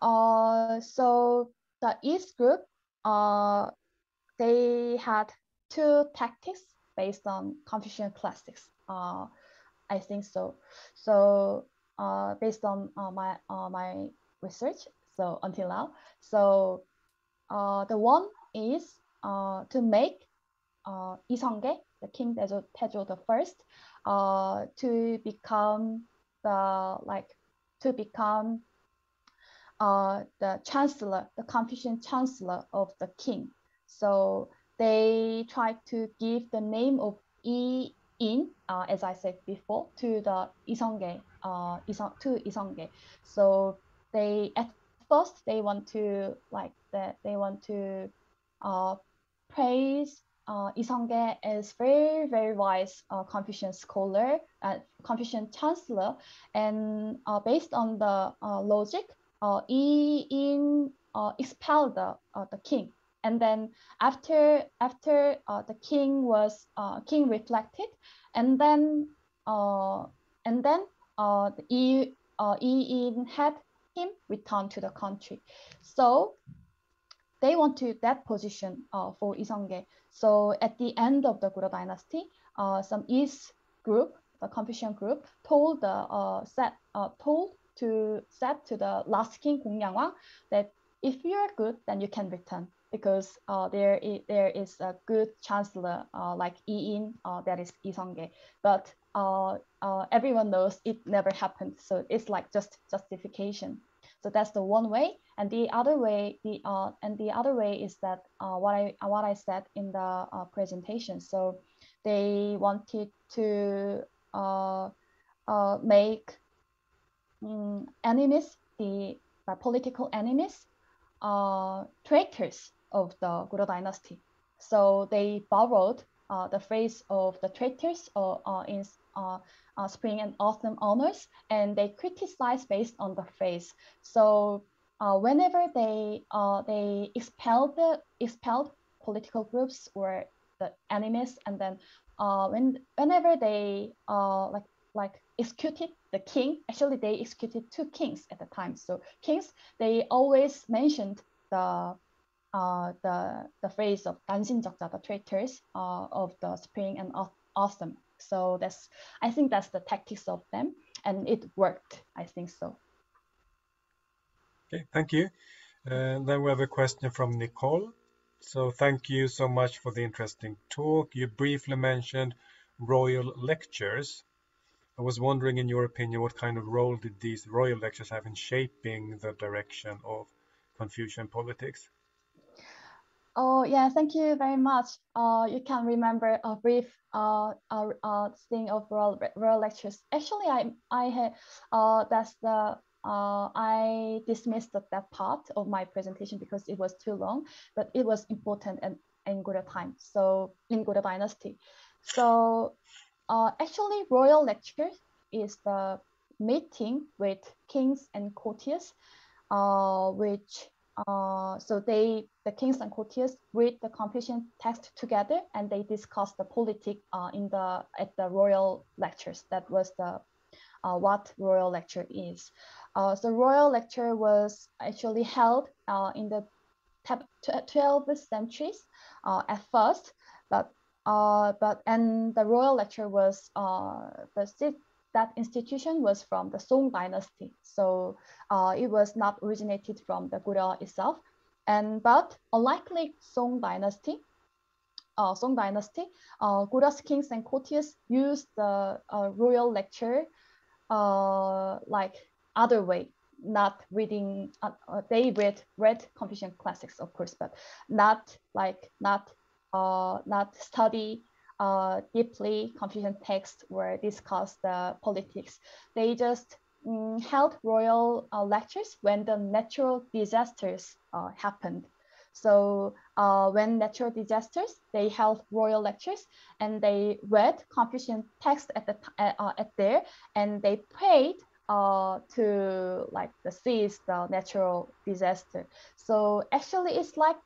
[SPEAKER 2] uh, so the East group, uh, they had two tactics based on Confucian classics. Uh, I think so. So uh, based on uh, my uh, my research, so until now, so uh, the one is uh, to make uh, Yi Seong-gye, the King Taejo, Taejo the first, uh, to become the like to become uh, the chancellor, the Confucian chancellor of the king. So they try to give the name of Yi Yin, uh, as I said before, to the Yi Seong-gye, uh, Isong, to Yi Seong-gye. So they at first they want to like that they want to uh, praise uh, Yi Seong-gye as very very wise uh, Confucian scholar, uh, Confucian chancellor, and uh, based on the uh, logic, uh, Yi Yin uh, expelled the uh, the king and then after after uh, the king was uh, king reflected, and then uh, and then uh, the Yi, uh, Yi Yin had him return to the country. So they want to that position uh, for Yi Seong-gye. So at the end of the Goryeo dynasty, uh, some East group, the Confucian group, told the uh, set uh, told to said to the last king Gongyangwang that if you are good, then you can return because uh, there is, there is a good chancellor uh, like Yi Yin, uh, that is Yi Seong-gye. But uh, uh, everyone knows it never happened, so it's like just justification. So that's the one way, and the other way, the uh, and the other way is that what I what I said in the presentation. So they wanted to make um, enemies, the political enemies, uh, traitors of the Goryeo dynasty. So they borrowed uh, the phrase of the traitors uh, uh in uh, uh, spring and autumn annals, and they criticized based on the phrase. So whenever they they expelled the expelled political groups or the enemies, and then when whenever they like like executed the king. Actually, they executed two kings at the time. So kings, they always mentioned the uh, the the phrase of 단신적자, the traitors uh, of the spring and autumn. So that's I think that's the tactics of them, and it worked. I think so.
[SPEAKER 1] Okay, thank you. And then we have a question from Nicole. So thank you so much for the interesting talk. You briefly mentioned royal lectures. I was wondering, in your opinion, what kind of role did these royal lectures have in shaping the direction of Confucian politics?
[SPEAKER 2] Oh yeah, thank you very much. Uh, you can remember a brief uh, uh, uh thing of royal, royal lectures. Actually, I I had uh, that's the uh, I dismissed that part of my presentation because it was too long, but it was important and in Goryeo time. So in Goryeo dynasty. So uh, actually, royal lecture is the meeting with kings and courtiers, uh, which uh, so they the kings and courtiers read the Confucian text together and they discuss the politics uh, in the at the royal lectures. That was the uh, what royal lecture is. Uh, so royal lecture was actually held uh, in the 12th centuries uh, at first, but uh, but and the royal lecture was uh, the that institution was from the Song dynasty, so uh, it was not originated from the Goryeo itself. And but unlikely Song dynasty, uh, Song dynasty, uh, Goryeo's kings and courtiers used the uh, royal lecture uh, like other way, not reading. Uh, they read read Confucian classics, of course, but not like not not study uh, deeply Confucian texts or discuss the politics. They just um, held royal uh, lectures when the natural disasters uh, happened. So uh, when natural disasters, they held royal lectures and they read Confucian text at the uh, at there and they prayed uh, to like the seize the natural disaster. So actually, it's like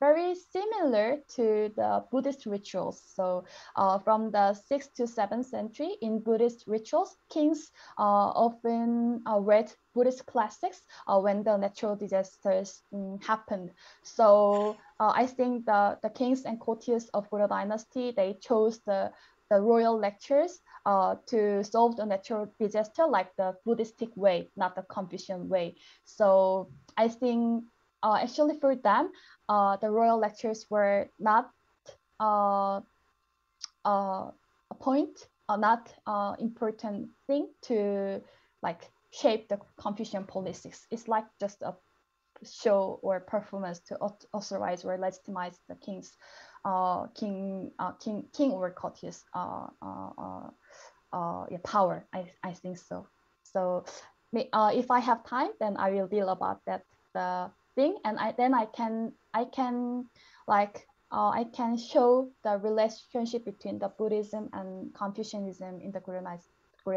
[SPEAKER 2] very similar to the Buddhist rituals. So uh, from the 6th to 7th century in Buddhist rituals, kings uh, often uh, read Buddhist classics uh, when the natural disasters um, happened. So uh, I think the, the kings and courtiers of Buddha dynasty, they chose the, the royal lectures uh, to solve the natural disaster like the Buddhistic way, not the Confucian way. So I think uh, actually for them, uh, the royal lectures were not uh, uh, a point, uh, not uh, important thing to like shape the Confucian politics. It's like just a show or performance to authorize or legitimize the king's uh, king, uh, king, king or courtiers uh, uh, uh, uh, yeah, power. I, I think so. So uh, if I have time, then I will deal about that the thing and I then I can I can like uh, I can show the relationship between the Buddhism and Confucianism in the Goryeo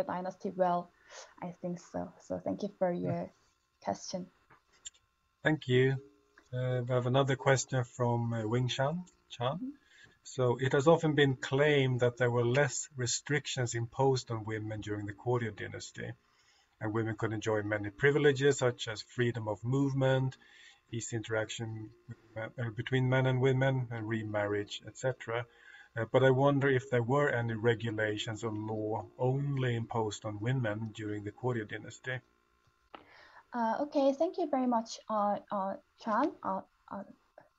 [SPEAKER 2] dynasty well. I think so. So thank you for your question.
[SPEAKER 1] Thank you. Uh, we have another question from uh, Wing Shan. Chan. So it has often been claimed that there were less restrictions imposed on women during the Koryo dynasty, and women could enjoy many privileges such as freedom of movement, easy interaction uh, between men and women, and remarriage, etc. Uh, but I wonder if there were any regulations or law only imposed on women during the Koryo dynasty.
[SPEAKER 2] Uh, okay, thank you very much, uh, uh, Chan. Uh, uh,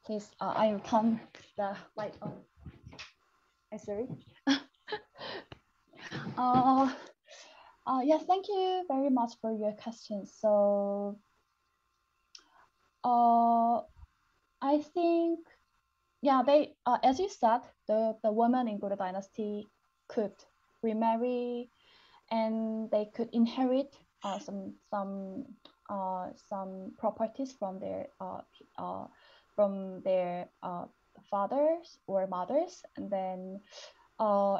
[SPEAKER 2] please, uh, I will turn the light on. Uh, sorry. uh, uh, yes, thank you very much for your questions. So, uh, I think, yeah, they, uh, as you said, the, the women in Goryeo dynasty could remarry and they could inherit uh, some some uh, some properties from their uh, uh, from their uh, fathers or mothers, and then uh,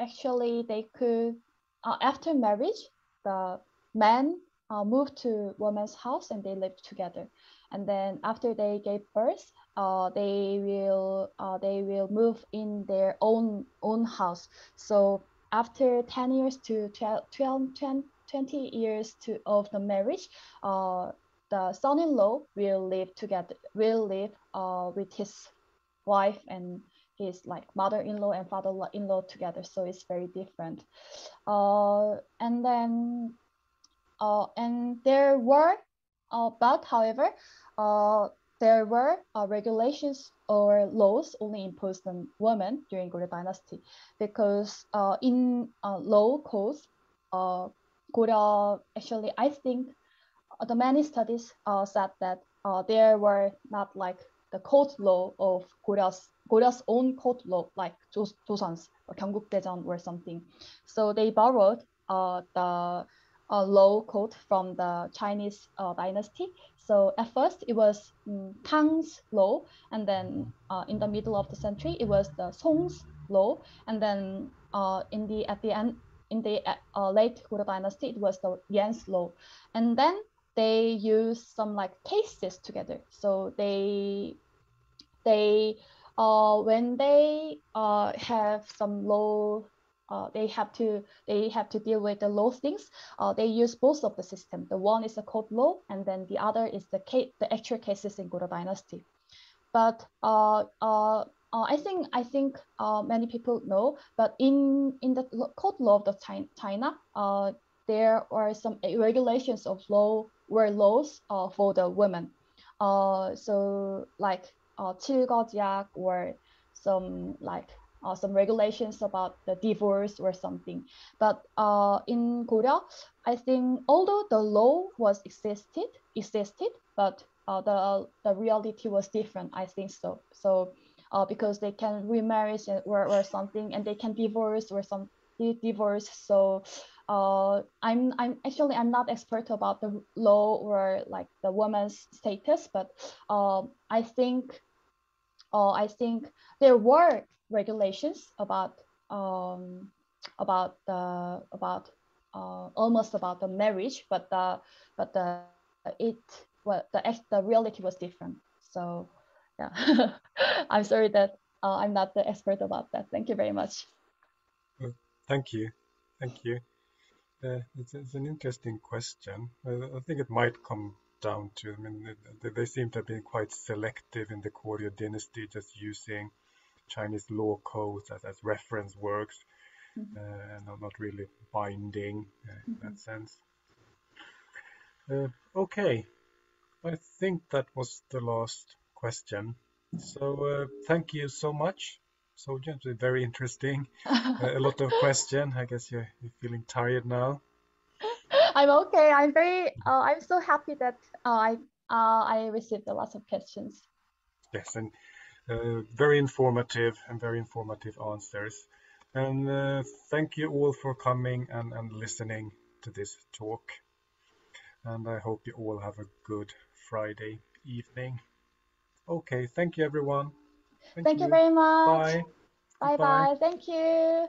[SPEAKER 2] actually they could uh, after marriage the men uh, moved to woman's house and they lived together, and then after they gave birth, uh, they will uh, they will move in their own own house. So after 10 years to 12, 12 10, 20 years to of the marriage, uh, the son-in-law will live together, will live uh, with his wife and his like mother-in-law and father-in-law together. So it's very different. Uh, and then, uh, and there were, uh, but however, uh, there were uh, regulations or laws only imposed on women during Goryeo dynasty because in law codes, uh, Goryeo actually, I think the many studies uh, said that uh, there were not like the court law of Goryeo's Goryeo's own court law, like Joseon's or Gyeonggukdaejeon or something. So they borrowed uh, the uh, law code from the Chinese uh, dynasty so at first it was um, Tang's law, and then uh, in the middle of the century it was the Song's law, and then uh, in the at the end in the uh, late Goryeo dynasty it was the Yuan's law, and then they used some like cases together. So they they uh, when they uh, have some law uh, they have to they have to deal with the law things. Uh, they use both of the system. The one is the court law, and then the other is the case, the actual cases in Goryeo dynasty. But uh, uh, uh, I think I think uh, many people know, but in in the court law of the China, uh, there are some regulations of law were laws uh, for the women. Uh, so like uh, or some like uh, some regulations about the divorce or something. But uh, in Korea, I think although the law was existed, existed, but uh, the the reality was different. I think so. So uh, because they can remarry or, or something, and they can divorce or some divorce. So uh, I'm I'm actually I'm not expert about the law or like the woman's status, but uh, I think uh, I think there were regulations about um, about the about uh, almost about the marriage, but the but the it well the the reality was different. So yeah, I'm sorry that uh, I'm not the expert about that. Thank you very much.
[SPEAKER 1] thank you, thank you. Uh, it's, it's, an interesting question. I, I think it might come down to, I mean, they, they seem to have been quite selective in the Koryo dynasty, just using Chinese law codes as, as reference works, mm-hmm. uh, not, not really binding uh, in mm-hmm. that sense. Uh, okay, I think that was the last question. So uh, thank you so much. So just very interesting. a lot of question. I guess you're, you're feeling tired now.
[SPEAKER 2] I'm okay. I'm very. Uh, I'm so happy that uh, I uh, I received a lot of questions.
[SPEAKER 1] Yes, and uh, very informative and very informative answers. And uh, thank you all for coming and, and listening to this talk. And I hope you all have a good Friday evening. Okay, thank you everyone.
[SPEAKER 2] Thank, thank you. you. very much.
[SPEAKER 1] Bye.
[SPEAKER 2] Bye bye. Thank you.